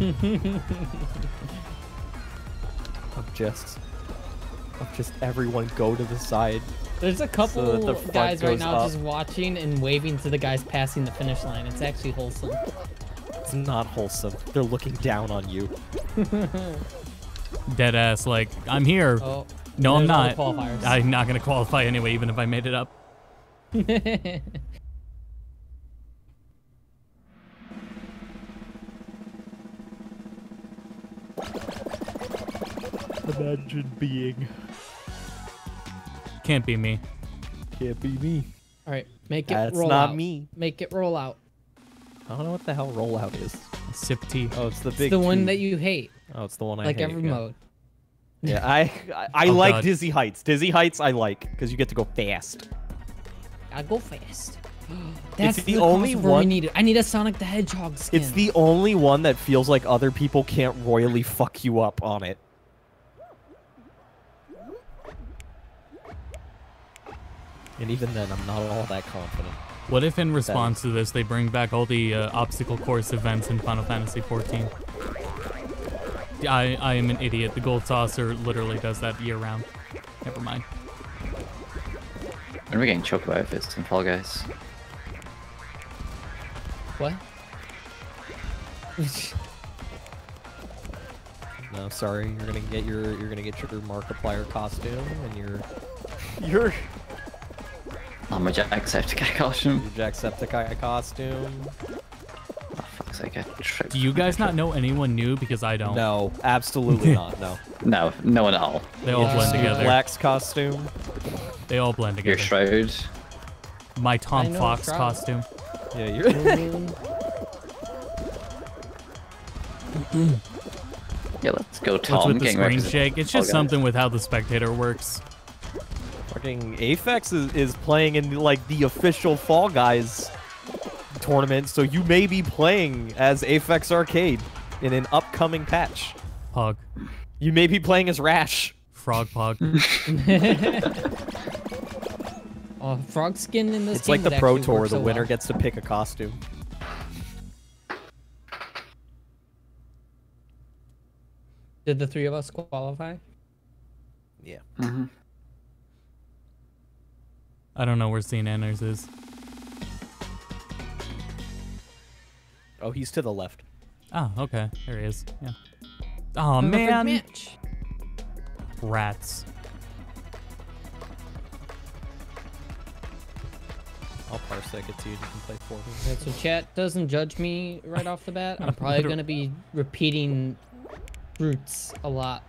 of just. Of just everyone go to the side. There's a couple that the guys right now up. just watching and waving to the guys passing the finish line. It's actually wholesome. It's not wholesome. They're looking down on you. Dead ass, like I'm here. Oh, no, I'm not. I'm not gonna qualify anyway, even if I made it up. Imagine being. Can't be me. Can't be me. All right, make it That's roll not out. me. Make it roll out. I don't know what the hell rollout is. Sip tea. Oh, it's the It's big. the one that you hate, Oh, it's the one I like hate, Like every yeah. mode. Yeah, I I, I Oh, like God. Dizzy Heights. Dizzy Heights I like because you get to go fast. I go fast. That's the only one we one- needed. I need a Sonic the Hedgehog skin. It's the only one that feels like other people can't royally fuck you up on it. And even then, I'm not all that confident. What if in response to this they bring back all the uh, obstacle course events in Final Fantasy XIV? I, I am an idiot. The Gold Saucer literally does that year round. Never mind. When are we getting choco outfits in Fall Guys? what? No, sorry, you're gonna get your you're gonna get your Markiplier costume and your your Oh, my Jacksepticeye costume. your Jacksepticeye costume. Oh, fuck's sake, I tripped. Do you guys not know anyone new? Because I don't. No, absolutely not. No. No, no one at all. They all Yeah. blend together. Black's costume. They all blend together. Your shroud. My Tom Fox Shroud. costume. Yeah, you're. Yeah, let's go What's Tom. with the screen shake? It's just Guys. something with how the spectator works. Fucking Aphex is, is playing in like the official Fall Guys tournament, so you may be playing as Aphex Arcade in an upcoming patch. Pog. You may be playing as Rash. Frog Pog. Oh, frog skin in this It's game like the Pro Tour. The so winner well. gets to pick a costume. Did the three of us qualify? Yeah. Mhm. I don't know where St. Anners is. Oh, he's to the left. Oh, okay. There he is. Yeah. Oh, Perfect man. match. Rats. I'll parsec it to you. You can play for me. Alright, so chat doesn't judge me right off the bat. I'm probably gonna be repeating roots a lot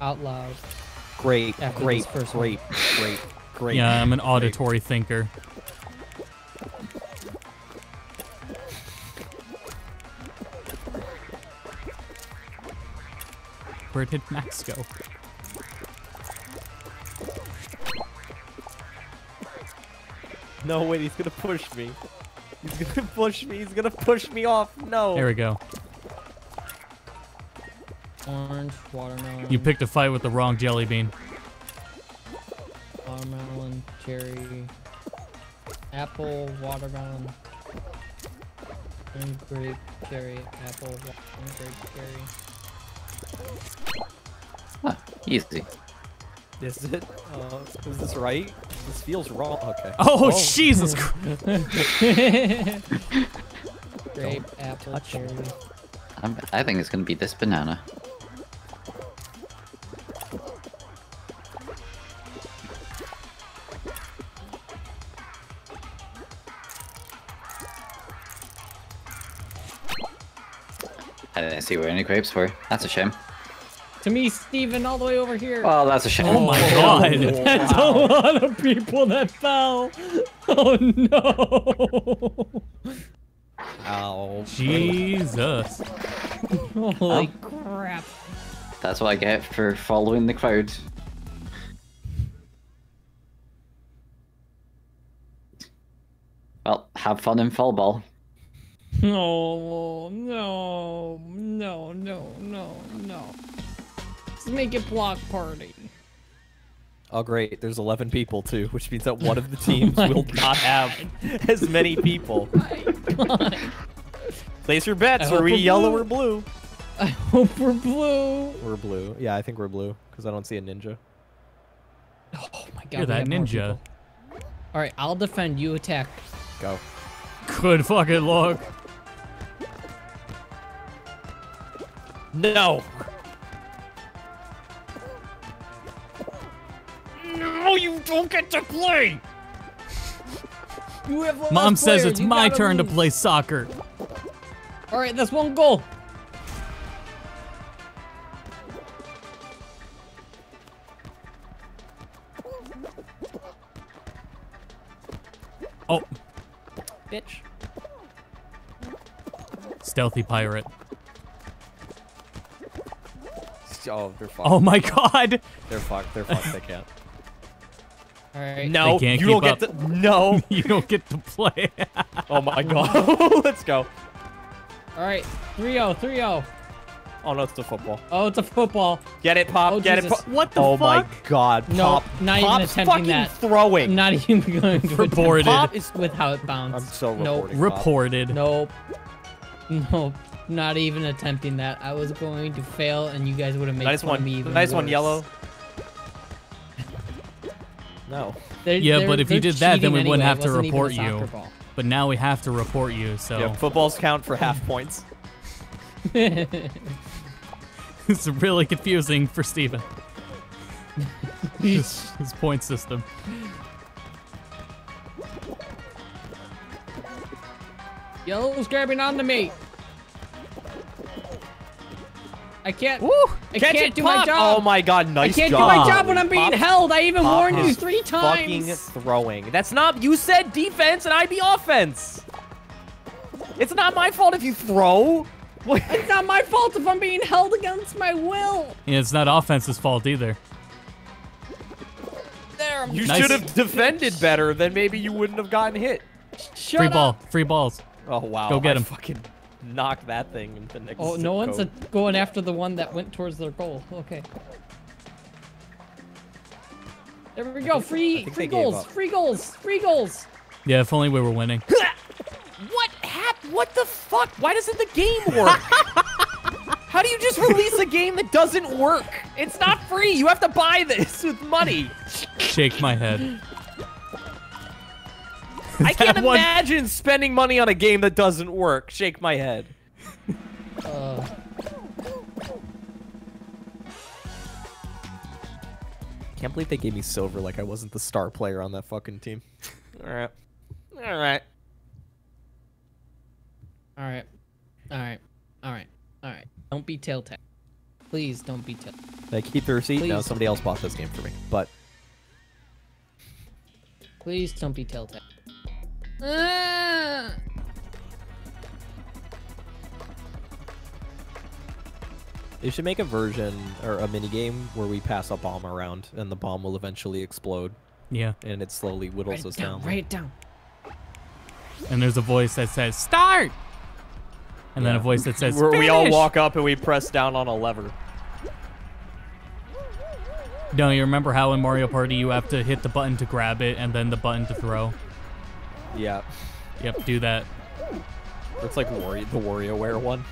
out loud. Great, After great, first one. great, great, great. Yeah, I'm an great. auditory thinker. Where did Max go? No, wait, he's gonna push me. He's gonna push me. He's gonna push me off. No. There we go. Orange, watermelon. You picked a fight with the wrong jelly bean. Watermelon, cherry, apple, watermelon, and grape, cherry, apple, wa- and grape, cherry. Ah, easy. Is it? Uh, is this right? This feels wrong. Okay. Oh, Jesus Christ. Grape, apple, cherry. I'm, I think it's gonna be this banana. See where any grapes were. That's a shame. To me, Steven, all the way over here. Oh, that's a shame. Oh my god. That's a lot of people that fell. Oh no. Ow. Jesus. Holy oh, crap. That's what I get for following the crowd. Well, have fun in fall ball. No, no, no, no, no, no. Let's make it block party. Oh great, there's 11 people too, which means that one of the teams oh my will not have as many people. Oh god. Place your bets. Are we yellow blue. or blue? I hope we're blue. We're blue. Yeah, I think we're blue because I don't see a ninja. Oh my god. You're that ninja. All right, I'll defend. You attack. Go. Good fucking luck. No. No, you don't get to play. You have the Mom says player, it's you my turn to play soccer. All right, that's one goal. Oh, Bitch. stealthy pirate. Oh, they're fucked. Oh my god. They're fucked. They're fucked. They can't. All right. No, can't you don't keep get to. No. You don't get to play. Oh my god. Let's go. All right. 3-0, 3-0. Oh no, it's the football. Oh, it's a football. Get it, pop. Oh, get it, pop. What the fuck? oh my fuck? god, No, pop. not even attempting fucking that. throwing. I'm not even going to Reported. Pop is. with how it bounced. I'm so nope. reporting. Pop. Reported. Nope. Nope. Not even attempting that. I was going to fail, and you guys would have made Nice fun of one. me even Nice one, yellow. No. They're- Yeah, they're- but if you did that, then we cheating wouldn't anyway. have to wasn't even a report you. ball. But now we have to report you, so Yeah, footballs count for half points. it's really confusing for Steven. his, his point system. Yellow's grabbing onto me. I can't. Woo! I Catch can't it, do my job. Oh my god, nice. job. I can't job. do my job when I'm being Pop- held. I even warned you is three Fucking times. throwing. That's not. You said defense, and I'd be offense. It's not my fault if you throw. It's not my fault if I'm being held against my will. And it's not offense's fault either. There. I'm You Nice. should have defended better. Then maybe you wouldn't have gotten hit. Shut Free up. ball. Free balls. Oh wow. Go get I him. Fucking knock that thing into next. Oh, no one's a, going after the one that went towards their goal. Okay. There we go. Free, think free they goals. Free goals. Free goals. Yeah, if only we were winning. What happened? What the fuck? Why doesn't the game work? How do you just release a game that doesn't work? It's not free. You have to buy this with money. Shake my head. I can't one- imagine spending money on a game that doesn't work. Shake my head. Uh, Can't believe they gave me silver like I wasn't the star player on that fucking team. All right. All right. all right. All right. All right. All right. Don't be telltale. Please don't be telltale. I keep the receipt. No, somebody else bought this game for me. But Please don't be telltale. They should make a version or a mini game where we pass a bomb around and the bomb will eventually explode Yeah. and it slowly whittles Write us down. down. Write it down. And there's a voice that says, Start! And then a voice that says, we all walk up and we press down on a lever. No, you remember how in Mario Party you have to hit the button to grab it and then the button to throw? Yeah. Yep, do that. It's like Wario, the WarioWare one.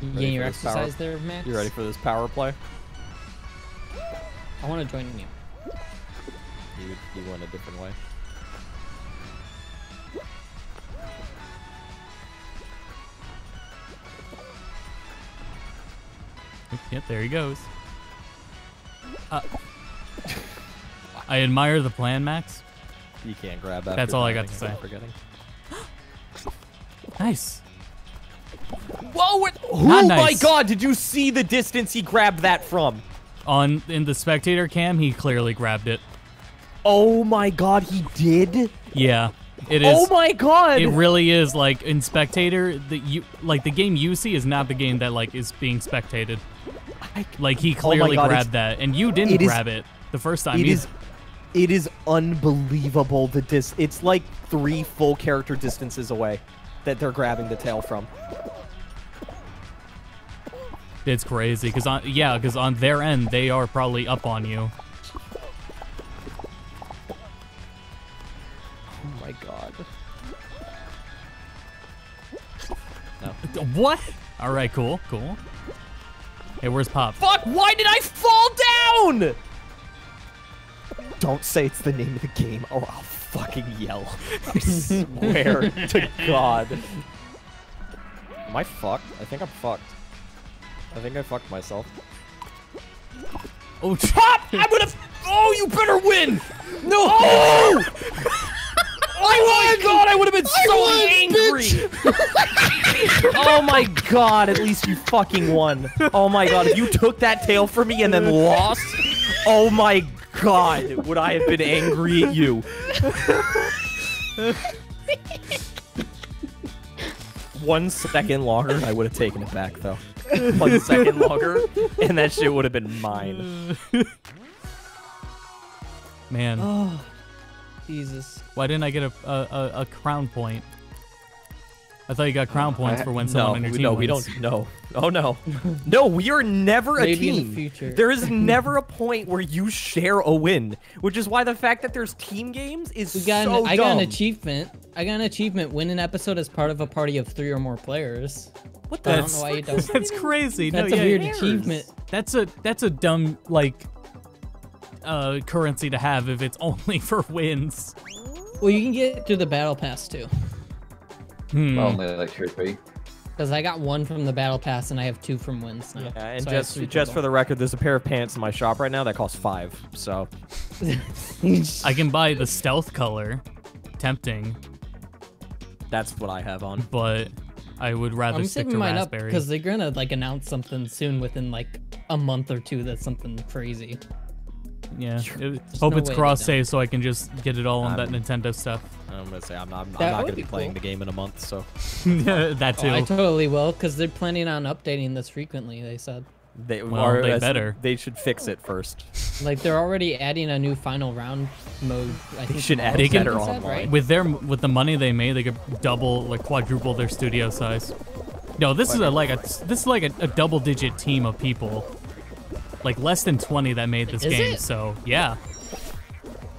You Ready getting your for this power? exercise there, Maxx? You ready for this power play? I want to join you. You you went a different way. Yep, there he goes. Uh, I admire the plan, Maxx. You can't grab that. That's all I got to say. Forgetting. Nice. Whoa! What? Oh Not my. God! Did you see the distance he grabbed that from? On in the spectator cam, he clearly grabbed it. Oh my God! He did. Yeah, it is. Oh my God! It really is like in spectator. The you like the game you see is not the game that like is being spectated. I- Like he Oh clearly God, grabbed that, and you didn't it is- grab it the first time. It either. is. It is unbelievable. The dis. It's like three full character distances away that they're grabbing the tail from. It's crazy because on yeah, because on their end they are probably up on you. Oh my God! No. What? All right, cool, cool. Hey, where's Pop? Fuck! Why did I fall down? Don't say it's the name of the game, or I'll fucking yell. I swear to God. Am I fucked? I think I'm fucked. I think I fucked myself. Oh, Pop! I'm gonna. Oh, you better win! No! Oh! Oh my god, I would have been so angry! oh my god, at least you fucking won. Oh my god, if you took that tail from me and then lost, oh my god, would I have been angry at you? One second longer, I would have taken it back though. One second longer, and that shit would have been mine. man, Oh, Jesus. why didn't I get a a, a, a crown point? I thought you got crown points I- for when someone no, on your we- team no, we don't. No, oh no, no. We are never a Maybe in the team. future. There is never a point where you share a win, which is why the fact that there's team games is We got so an, I got an achievement. I got an achievement. Win an episode as part of a party of three or more players. What I the? don't know why you don't. That's crazy. That's no, a yeah, weird achievement. That's a that's a dumb like uh currency to have if it's only for wins. Well, you can get it through the battle pass too. Hmm. Well, only like two or three. Because I got one from the battle pass and I have two from wins now. Yeah, and So I just three just for the record, there's a pair of pants in my shop right now that cost five. So I can buy the stealth color. Tempting, that's what I have on. but I would rather I'm stick saving to mine up raspberry. because they're gonna like announce something soon within like a month or two. That's something crazy. Yeah. It- hope no it's cross don't. save so I can just get it all on that Um, Nintendo stuff. I'm gonna say I'm not. I'm, That not gonna be be playing cool. the game in a month. So that Oh, too. I totally will because they're planning on updating this frequently. They said they Well, are, they better. They should fix it first. like they're already adding a new final round mode. I think should add it better something said, online. right? with their with the money they made, they could double like quadruple their studio size. No, this is a like a this is like a, a double digit team of people. Like less than 20 that made this Is game. it? So, yeah.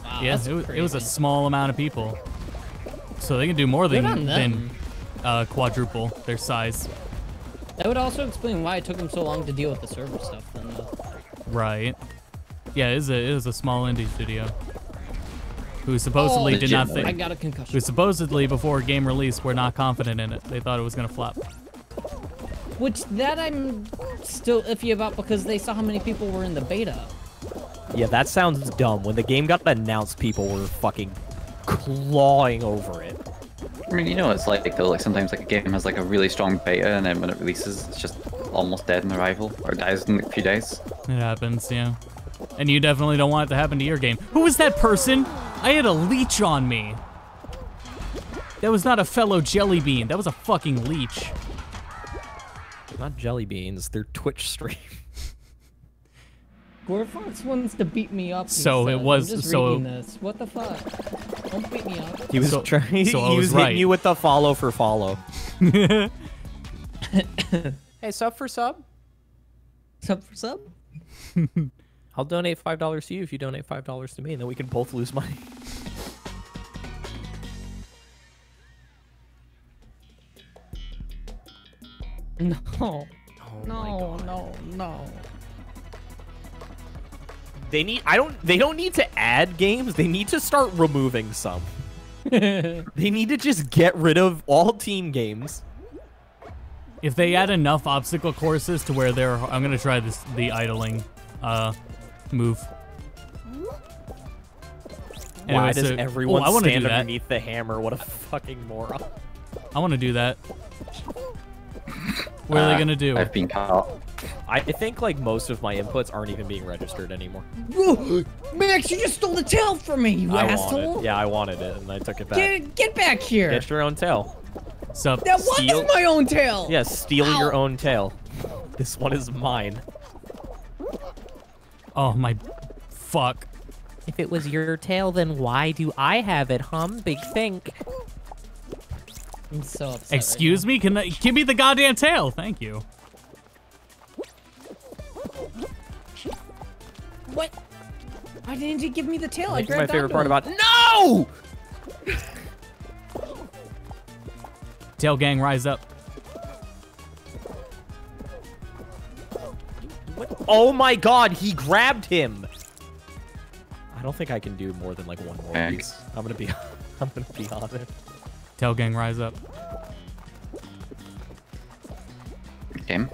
Wow, Yeah, it was, it was a small amount of people. So they can do more Good than than uh, quadruple their size. That would also explain why it took them so long to deal with the server stuff. Then, though. Right. Yeah, it is a it is a small indie studio. Who supposedly Oh, did not legitimately. I think got a who supposedly before game release were not confident in it. They thought it was gonna flop. Which that I'm still iffy about because they saw how many people were in the beta. Yeah, that sounds dumb. When the game got announced, people were fucking clawing over it. I mean, you know, it's like though, like sometimes like a game has like a really strong beta, and then when it releases, it's just almost dead in arrival or dies in a few days. It happens, yeah. And you definitely don't want it to happen to your game. Who was that person? I had a leech on me. That was not a fellow jelly bean. That was a fucking leech. Not jelly beans, they're Twitch stream. Gorfox wants to beat me up. he So it was- I'm just so- reading this. What the fuck? Don't beat me up. He was So- trying. so I he was was right. hitting you with the follow for follow. hey, sub for sub. Sub for sub. I'll donate five dollars to you if you donate five dollars to me, and then we can both lose money. No. Oh no, no, no. They need. I don't. They don't need to add games. They need to start removing some. they need to just get rid of all team games. If they add enough obstacle courses to where they're, I'm gonna try this the idling, uh, move. Why does so- everyone oh, I wanna stand do that. underneath the hammer? What a fucking moron. I want to do that. What are they Uh, gonna do? I've been caught. I think like most of my inputs aren't even being registered anymore. Whoa, Maxx, you just stole the tail from me, you I asshole! wanted. Yeah, I wanted it, and I took it back. Get, get back here! Get your own tail. Sup? that was steal- my own tail! Yeah, steal your own tail. This one is mine. Oh my, fuck. If it was your tail, then why do I have it, hum? Big think. I'm so upset. Excuse me? Can I, give me the goddamn tail? Thank you. What? Why didn't you give me the tail? I That's my favorite onto part him. about. No! Tail gang, rise up. What? Oh my god, he grabbed him. I don't think I can do more than like one more of Thanks. these. I'm gonna be. I'm gonna be honest. Tail gang, rise up. Okay.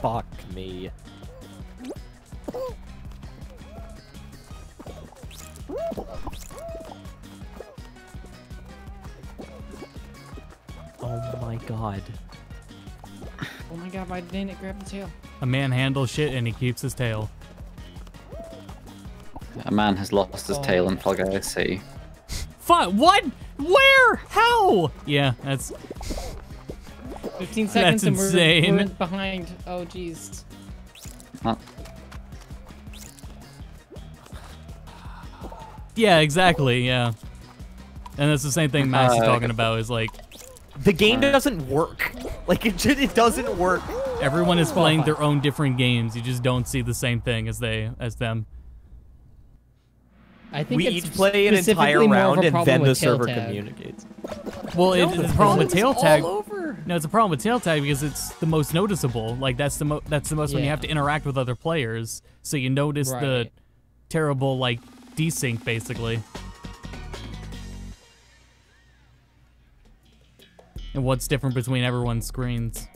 Fuck me. Oh my god. Oh my god, why didn't it grab the tail? A man handles shit and he keeps his tail. A man has lost his tail in Fall Guys City. Fuck, what? Where? How? Yeah, that's 15 seconds That's and we're, insane. we're behind. Oh, jeez. Huh? Yeah, exactly. Yeah, and that's the same thing Maxx is Uh, talking about. Is like The game doesn't work. Like it just, it doesn't work. everyone is playing their own different games. You just don't see the same thing as they as them. I think We it's each play an entire specifically more of round and then the server tag. communicates. Well, it, No, the problem with tail tag. No, it's a problem with tail tag because it's the most noticeable. Like that's the mo- that's the most when you have to interact with other players, so you notice the terrible like desync basically. And what's different between everyone's screens?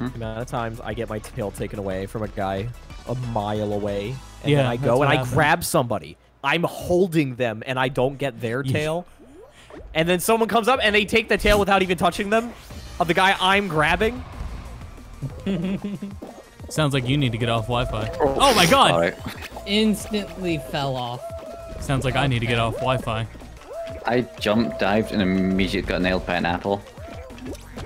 The amount of times I get my tail taken away from a guy a mile away, and Yeah, then I go what and I happened. grab somebody. I'm holding them, and I don't get their tail. And then someone comes up and they take the tail without even touching them of the guy I'm grabbing. Sounds like you need to get off Wi-Fi. Oh, oh my god! Alright. Instantly fell off. Sounds like I need to get off Wi-Fi. I jumped, dived, and immediately got nailed by an apple.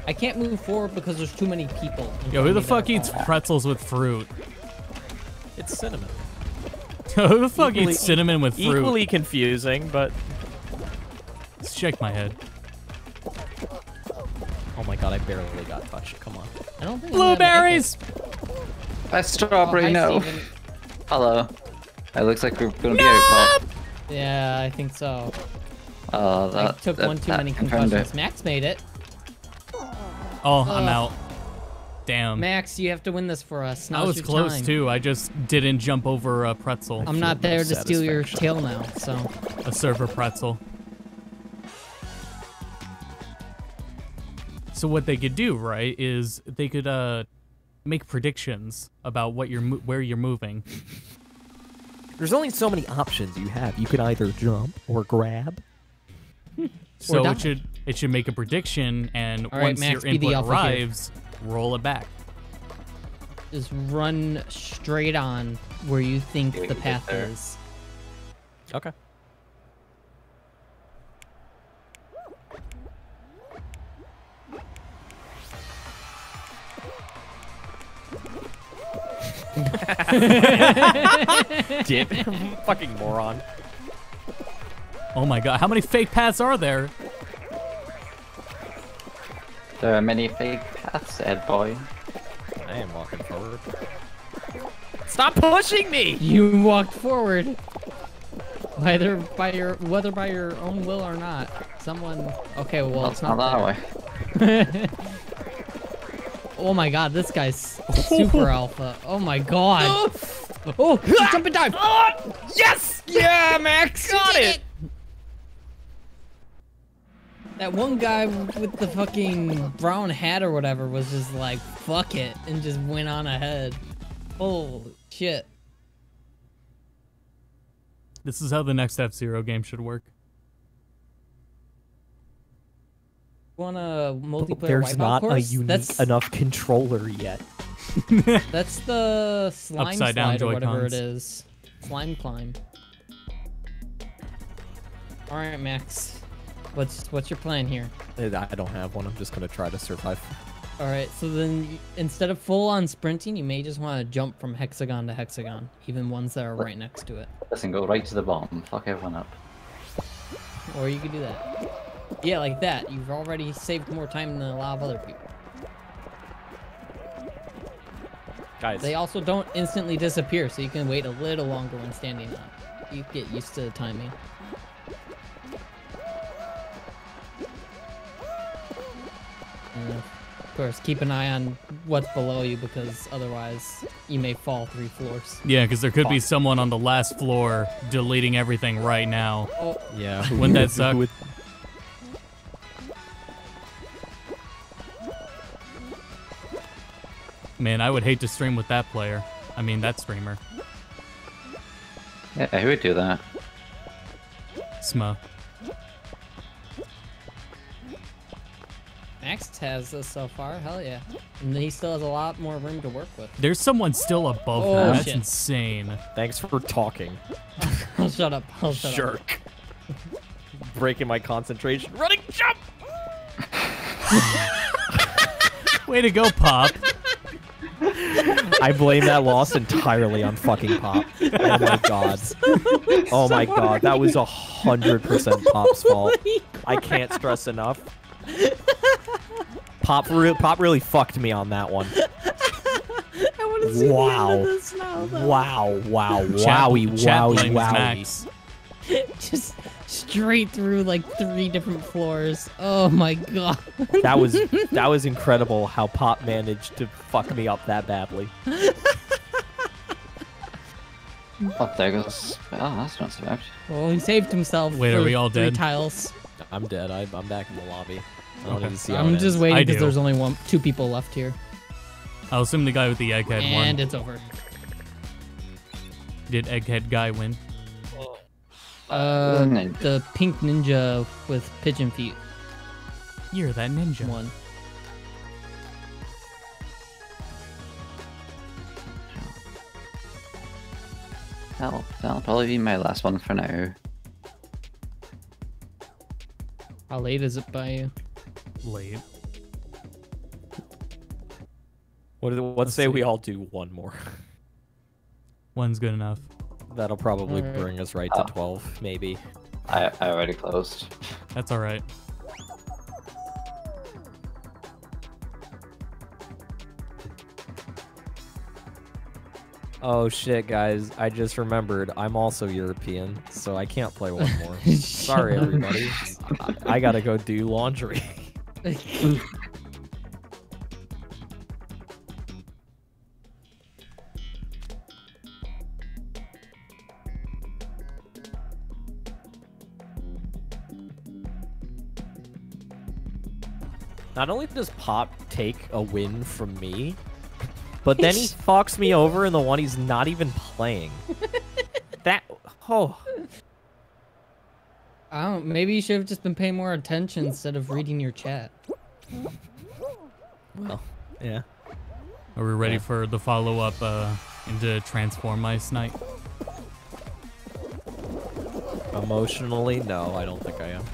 I can't move forward because there's too many people. Yo, who the fuck eats pretzels with fruit? It's cinnamon. who the fuck Equally- eats cinnamon with fruit? Equally confusing, but Shake my head. oh my god, I barely got touched. Come on. I don't think I'm gonna Blueberries! A strawberry, Oh, hi, no. Steven. Hello. It looks like we're gonna be out of Yeah, I think so. Oh, I that took that- one too that many confirmed concussions. it. Maxx made it. Oh, I'm Ugh. out. Damn. Maxx, you have to win this for us. I was close time. too. I just didn't jump over a pretzel. I'm not there to steal your tail now, so. a server pretzel. So what they could do, right, is they could uh make predictions about what you're mo- where you're moving. There's only so many options you have. You can either jump or grab. So die. it should it should make a prediction, and All right, once Maxx, your be the input alpha here. Arrives, roll it back. Just run straight on where you think Yeah, the path is. Okay. Dip. Fucking moron. Oh my god, how many fake paths are there? There are many fake paths, Ed boy. I am walking forward. Stop pushing me! You walked forward. Whether by your whether by your own will or not. Someone Okay, well Well, it's not, that there. way. Oh my god, this guy's super alpha. Oh my god. Oh, he's jump and dive. Oh, yes! Yeah, Maxx! Got it! That one guy with the fucking brown hat or whatever was just like, fuck it, and just went on ahead. Holy shit. This is how the next F Zero game should work. Want a multiplayer There's wipeout not a unique that's, enough controller yet. That's the slime Upside down slide or whatever it Joy-Cons. is. Slime climb. All right, Maxx. What's what's your plan here? I don't have one. I'm just gonna try to survive. All right, so then instead of full on sprinting, you may just want to jump from hexagon to hexagon, even ones that are right next to it. Listen, go right to the bottom. Fuck everyone up. Or you could do that. Yeah, like that. You've already saved more time than a lot of other people. Guys, They also don't instantly disappear, so you can wait a little longer when standing up. You get used to the timing. And of course, keep an eye on what's below you because otherwise you may fall three floors. Yeah, because there could be someone on the last floor deleting everything right now. Oh, yeah. Wouldn't that suck? Who Man, I would hate to stream with that player. I mean, that streamer. Yeah, who would do that? Sma. Maxx has this so far. Hell yeah. And he still has a lot more room to work with. There's someone still above Oh, that. That's insane. Thanks for talking, I'll shut up. I'll shut up. jerk. Breaking my concentration. Running jump. Way to go, Pop. I blame that loss entirely on fucking Pop. Oh my god. Oh my god, that was a hundred percent Pop's fault. I can't stress enough. Pop, re- Pop really fucked me on that one. I want to see Wow. the end of this now. though. Wow, wow, Chat- wowie, chat wowie, wowie. Maxx. Just straight through like three different floors. Oh my god. That was that was incredible how Pop managed to fuck me up that badly. Oh, there goes. Oh, that's not so bad. Well, he saved himself. Wait, are we all three dead? tiles. I'm dead. I, I'm back in the lobby. I don't Okay. even see how I'm it just ends. waiting because there's only one, two people left here, I'll assume the guy with the egghead and won. it's over. Did egghead guy win? Uh, the pink ninja with pigeon feet You're that ninja. One. That'll, that'll probably be my last one for now. How late is it by you? Late. What did, let's Let's say see. we all do one more. One's good enough. That'll probably Alright. bring us right Oh. to ah. 12, maybe. I, I already closed. That's all right. Oh shit, guys! I just remembered I'm also European, so I can't play one more. Sorry, everybody. I, I gotta go do laundry. Not only does Pop take a win from me, but then he fucks me over in the one he's not even playing. that oh I don't. Maybe you should have just been paying more attention instead of reading your chat. well, yeah. Are we ready Yeah. for the follow up uh, into Transformice Night? Emotionally, no, I don't think I am.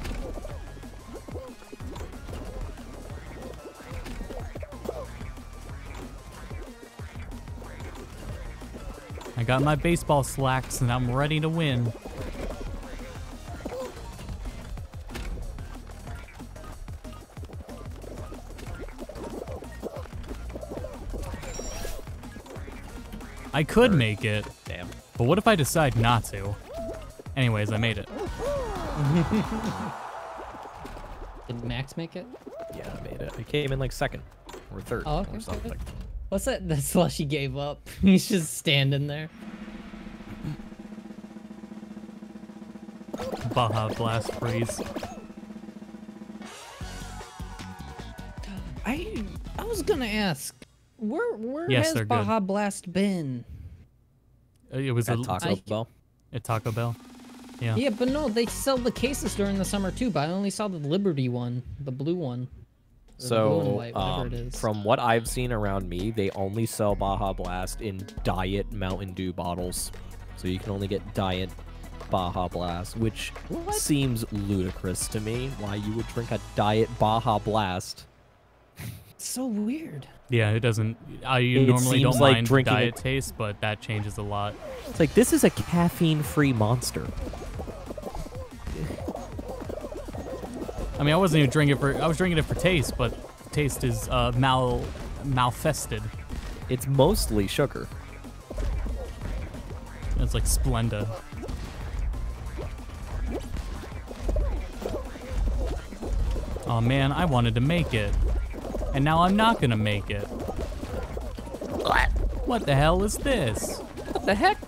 I got my baseball slacks and I'm ready to win. I could make it, Damn. but what if I decide not to? Anyways, I made it. Did Maxx make it? Yeah, I made it. I came in like second. or third Oh, okay, or something. okay. What's that? That slushy gave up. He's just standing there. Baja Blast freeze. I I was gonna ask, where where Yes, has they're good. Baja Blast been? Uh, It was a, At Taco I- Bell. at Taco Bell. Yeah. Yeah, but no, they sell the cases during the summer too. But I only saw the Liberty one, the blue one. Or the blue and So, white, um, from what I've seen around me, they only sell Baja Blast in Diet Mountain Dew bottles. So you can only get Diet Baja Blast, which What? seems ludicrous to me. Why you would drink a Diet Baja Blast? It's so weird. Yeah, it doesn't. I It normally don't like mind drinking diet it- taste, but that changes a lot. It's like this is a caffeine-free monster. I mean, I wasn't even drinking it for. I was drinking it for taste, but taste is uh, mal malfested. It's mostly sugar. It's like Splenda. Oh man, I wanted to make it, and now I'm not gonna make it. What What the hell is this? What the heck?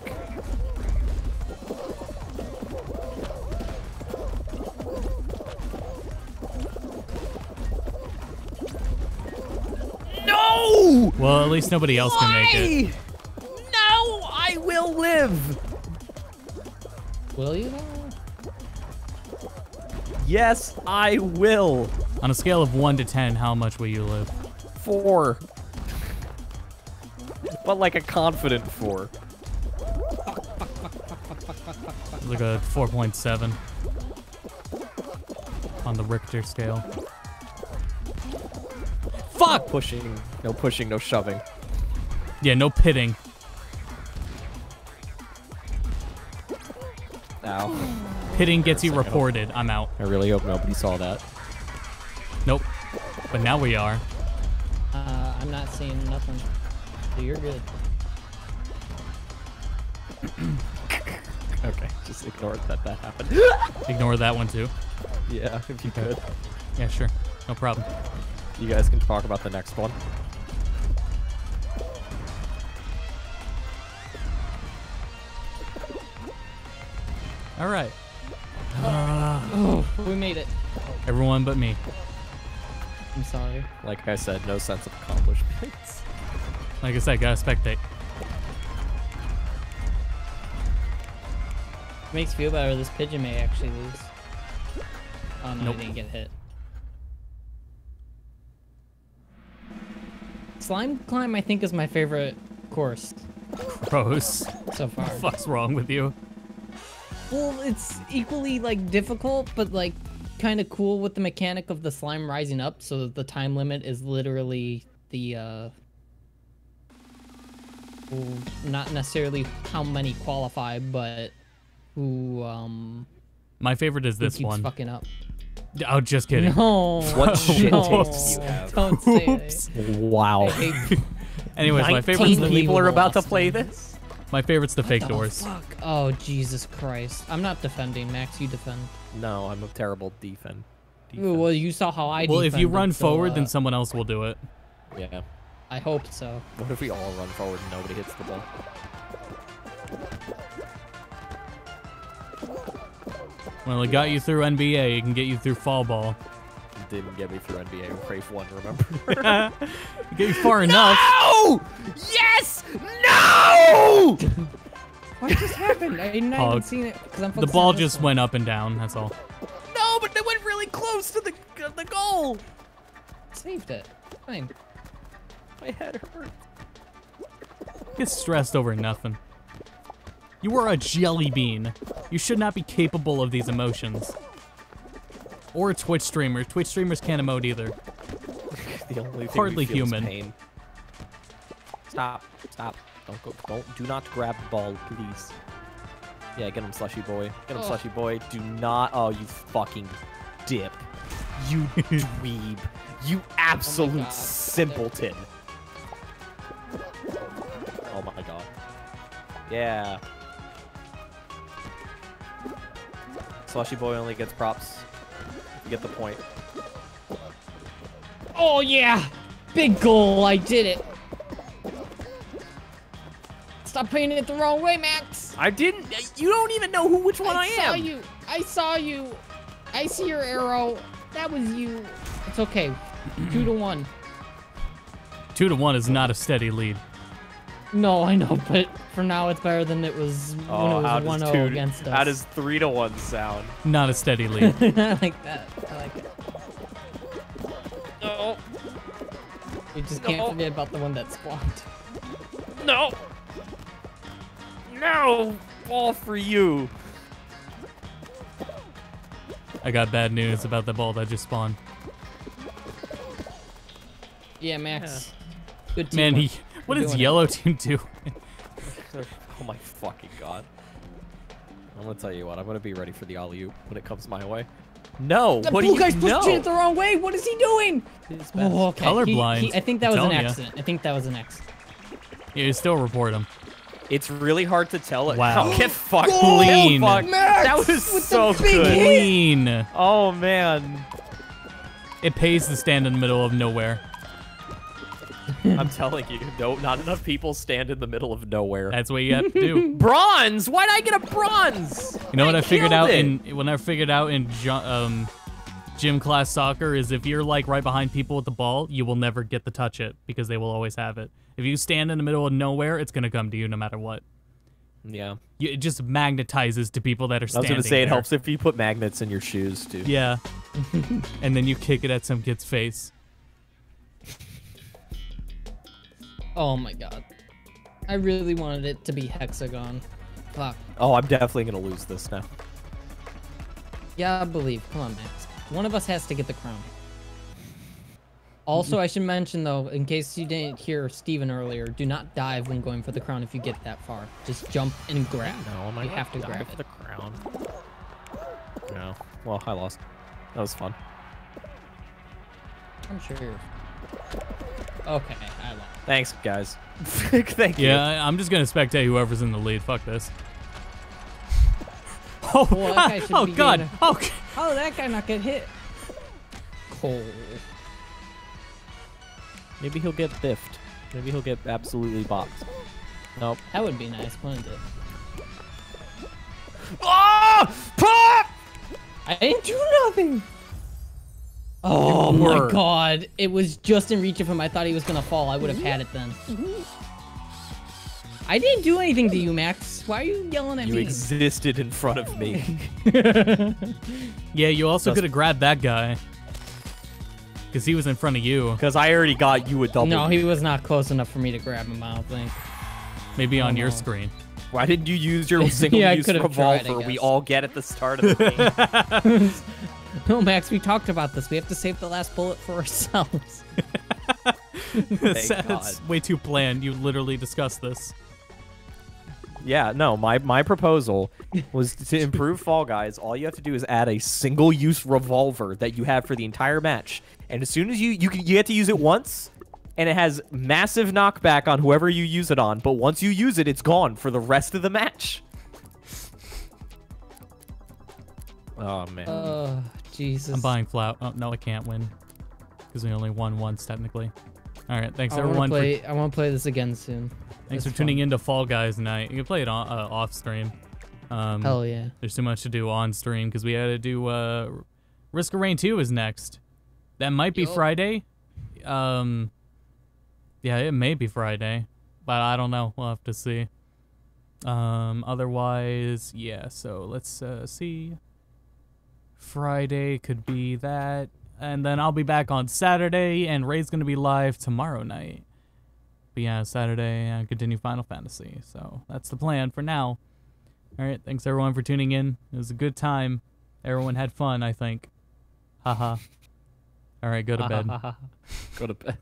No! Well, at least nobody else can make it. Why? No, I will live. Will you? Yes, I will. On a scale of one to ten, how much will you live? Four. But like a confident four. Like a 4.7 on the Richter scale. Fuck! No Pushing. No pushing, no shoving. Yeah, no pitting. Ow. Pitting gets you second, I hope- reported. I'm out. I really hope nobody saw that. Nope. But now we are. Uh, I'm not seeing nothing. So you're good. Okay, just ignore that that happened. Ignore that one too. yeah, if you could. Yeah, sure. No problem. You guys can talk about the next one. All right. Oh, we made it. Everyone but me. I'm sorry. Like I said, no sense of accomplishment. Like I said, gotta spectate. Makes you feel better. This pigeon may actually lose. Oh no, Nope. he didn't get hit. Slime climb, I think, is my favorite course Gross. so far. What's wrong with you? Well, it's equally like difficult, but like kind of cool with the mechanic of the slime rising up. So that the time limit is literally the uh, not necessarily how many qualify, but who um My favorite is who this keeps one. fucking up. Oh, just kidding. No. What shit no, taste do you have? Don't say Oops. it. Wow. I Anyways, my favorite's 19 the, people are about to Austin. play this. My favorite's the fake the doors. Fuck. Oh Jesus Christ! I'm not defending. Maxx, you defend. No, I'm a terrible defend. Ooh, Well, you saw how I. Well, if you run so, forward, then uh, someone else will do it. Yeah. I hope so. What if we all run forward and nobody hits the ball? Well, it got you through NBA. It can get you through fall ball. Didn't get me through NBA with Rafe 1, remember? It get you far enough. No! Yes! No! What just happened? I didn't Pog. even seen it because I'm The ball on just one. went up and down. That's all. No, but they went really close to the uh, the goal. saved it. Fine. My head hurt. Get stressed over nothing. You are a jelly bean. You should not be capable of these emotions. Or a Twitch streamer. Twitch streamers can't emote either. The only thing Hardly we feel is human. pain. Stop. Stop. Don't go. Don't. Do not grab the ball, please. Yeah, get him, slushy boy. Get him, Oh. slushy boy. Do not. Oh, you fucking dip. You dweeb. You absolute oh God. simpleton. Oh my god. Yeah. Slushy boy only gets props. You get the point. Oh yeah. Big goal. I did it. Stop painting it the wrong way, Maxx. I didn't. You don't even know who which one I, saw am. you. I saw you. I see your arrow. That was you. It's okay. Two to one. Two to one is not a steady lead. No, I know, but for now it's better than it was when Oh, it was does 1-0 against us. How does three to one sound? Not a steady lead. I like that. I like it. No, You just can't No. forget about the one that spawned. no, no! All for you. I got bad news about the ball that just spawned. Yeah, Maxx. Good team. Man, he. What You're is doing it. yellow team do? Oh my fucking god. I'm gonna tell you what. I'm gonna be ready for the alley oop when it comes my way. No. The what do blue you guy's know? pushing it the wrong way. What is he doing? Oh, okay. Colorblind, he- I think that I'm was an telling ya. accident. I think that was an accident. Yeah, you still report him. It's really hard to tell it. Wow. Oh, get fucked. Clean. Get fucked. Maxx that was so good. hit. Clean. Oh man. It pays to stand in the middle of nowhere. I'm telling you, no, not enough people stand in the middle of nowhere. That's what you have to do. bronze. Why'd I get a bronze? You know what I figured out it. in when I figured out in um, gym class soccer is if you're like right behind people with the ball, you will never get to touch it because they will always have it. If you stand in the middle of nowhere, it's gonna come to you no matter what. Yeah. You, it just magnetizes to people that are I was gonna say it helps if you put magnets in your shoes too. Yeah. and then you kick it at some kid's face. Oh my god. I really wanted it to be hexagon. Fuck. Oh, I'm definitely gonna lose this now. Yeah, I believe. Come on, Maxx. One of us has to get the crown. Also, I should mention though, in case you didn't hear Steven earlier, do not dive when going for the crown if you get that far. Just jump and grab. No, am I you have to die grab for the crown. No. Well, I lost. That was fun. I'm sure. You're- Okay, I lost. Thanks, guys. Thank you. Yeah, I- I'm just gonna spectate whoever's in the lead. Fuck this. Oh, Well, that guy oh be God. getting Oh, g- How did that guy not get hit? Cole. Maybe he'll get biffed. Maybe he'll get absolutely boxed. Nope. That would be nice, wouldn't it? Ah! Pop! I didn't do nothing. Oh my god. It was just in reach of him. I thought he was gonna fall. I would have had it then. Mm-hmm. I didn't do anything to you, Maxx. Why are you yelling at You me? You existed in front of me. yeah. You also Just- could have grabbed that guy. Because he was in front of you. Because I already got you a double. no, he was not close enough for me to grab him, I don't think. Maybe on Oh, your no. screen. Why didn't you use your single-use could've tried, revolver we all get at the start of the game? No, Maxx, we talked about this. We have to save the last bullet for ourselves. That's Thank that's God. way too planned. You literally discussed this. Yeah, no, my, my proposal was to improve Fall Guys. All you have to do is add a single use revolver that you have for the entire match. And as soon as you you, can, you get to use it once, and it has massive knockback on whoever you use it on. But once you use it, it's gone for the rest of the match. Oh man. Oh, Jesus. I'm buying flout. Oh, no, I can't win. Because we only won once, technically. All right, thanks I everyone to for. I want to play this again soon. thanks It's for tuning fun. in to Fall Guys tonight. You can play it on, uh, off stream. Um, Hell yeah. There's too much to do on stream because we had to do uh, Risk of Rain 2 is next. That might be. Friday. Um, yeah, it may be Friday, but I don't know. We'll have to see. Um, otherwise, yeah. So let's uh, see. Friday could be that, and then I'll be back on Saturday, and Ray's gonna be live tomorrow night. But yeah, Saturday uh, continue Final Fantasy. So that's the plan for now. All right, thanks everyone for tuning in. It was a good time. Everyone had fun, I think. Haha. All right, go to bed. Go to bed.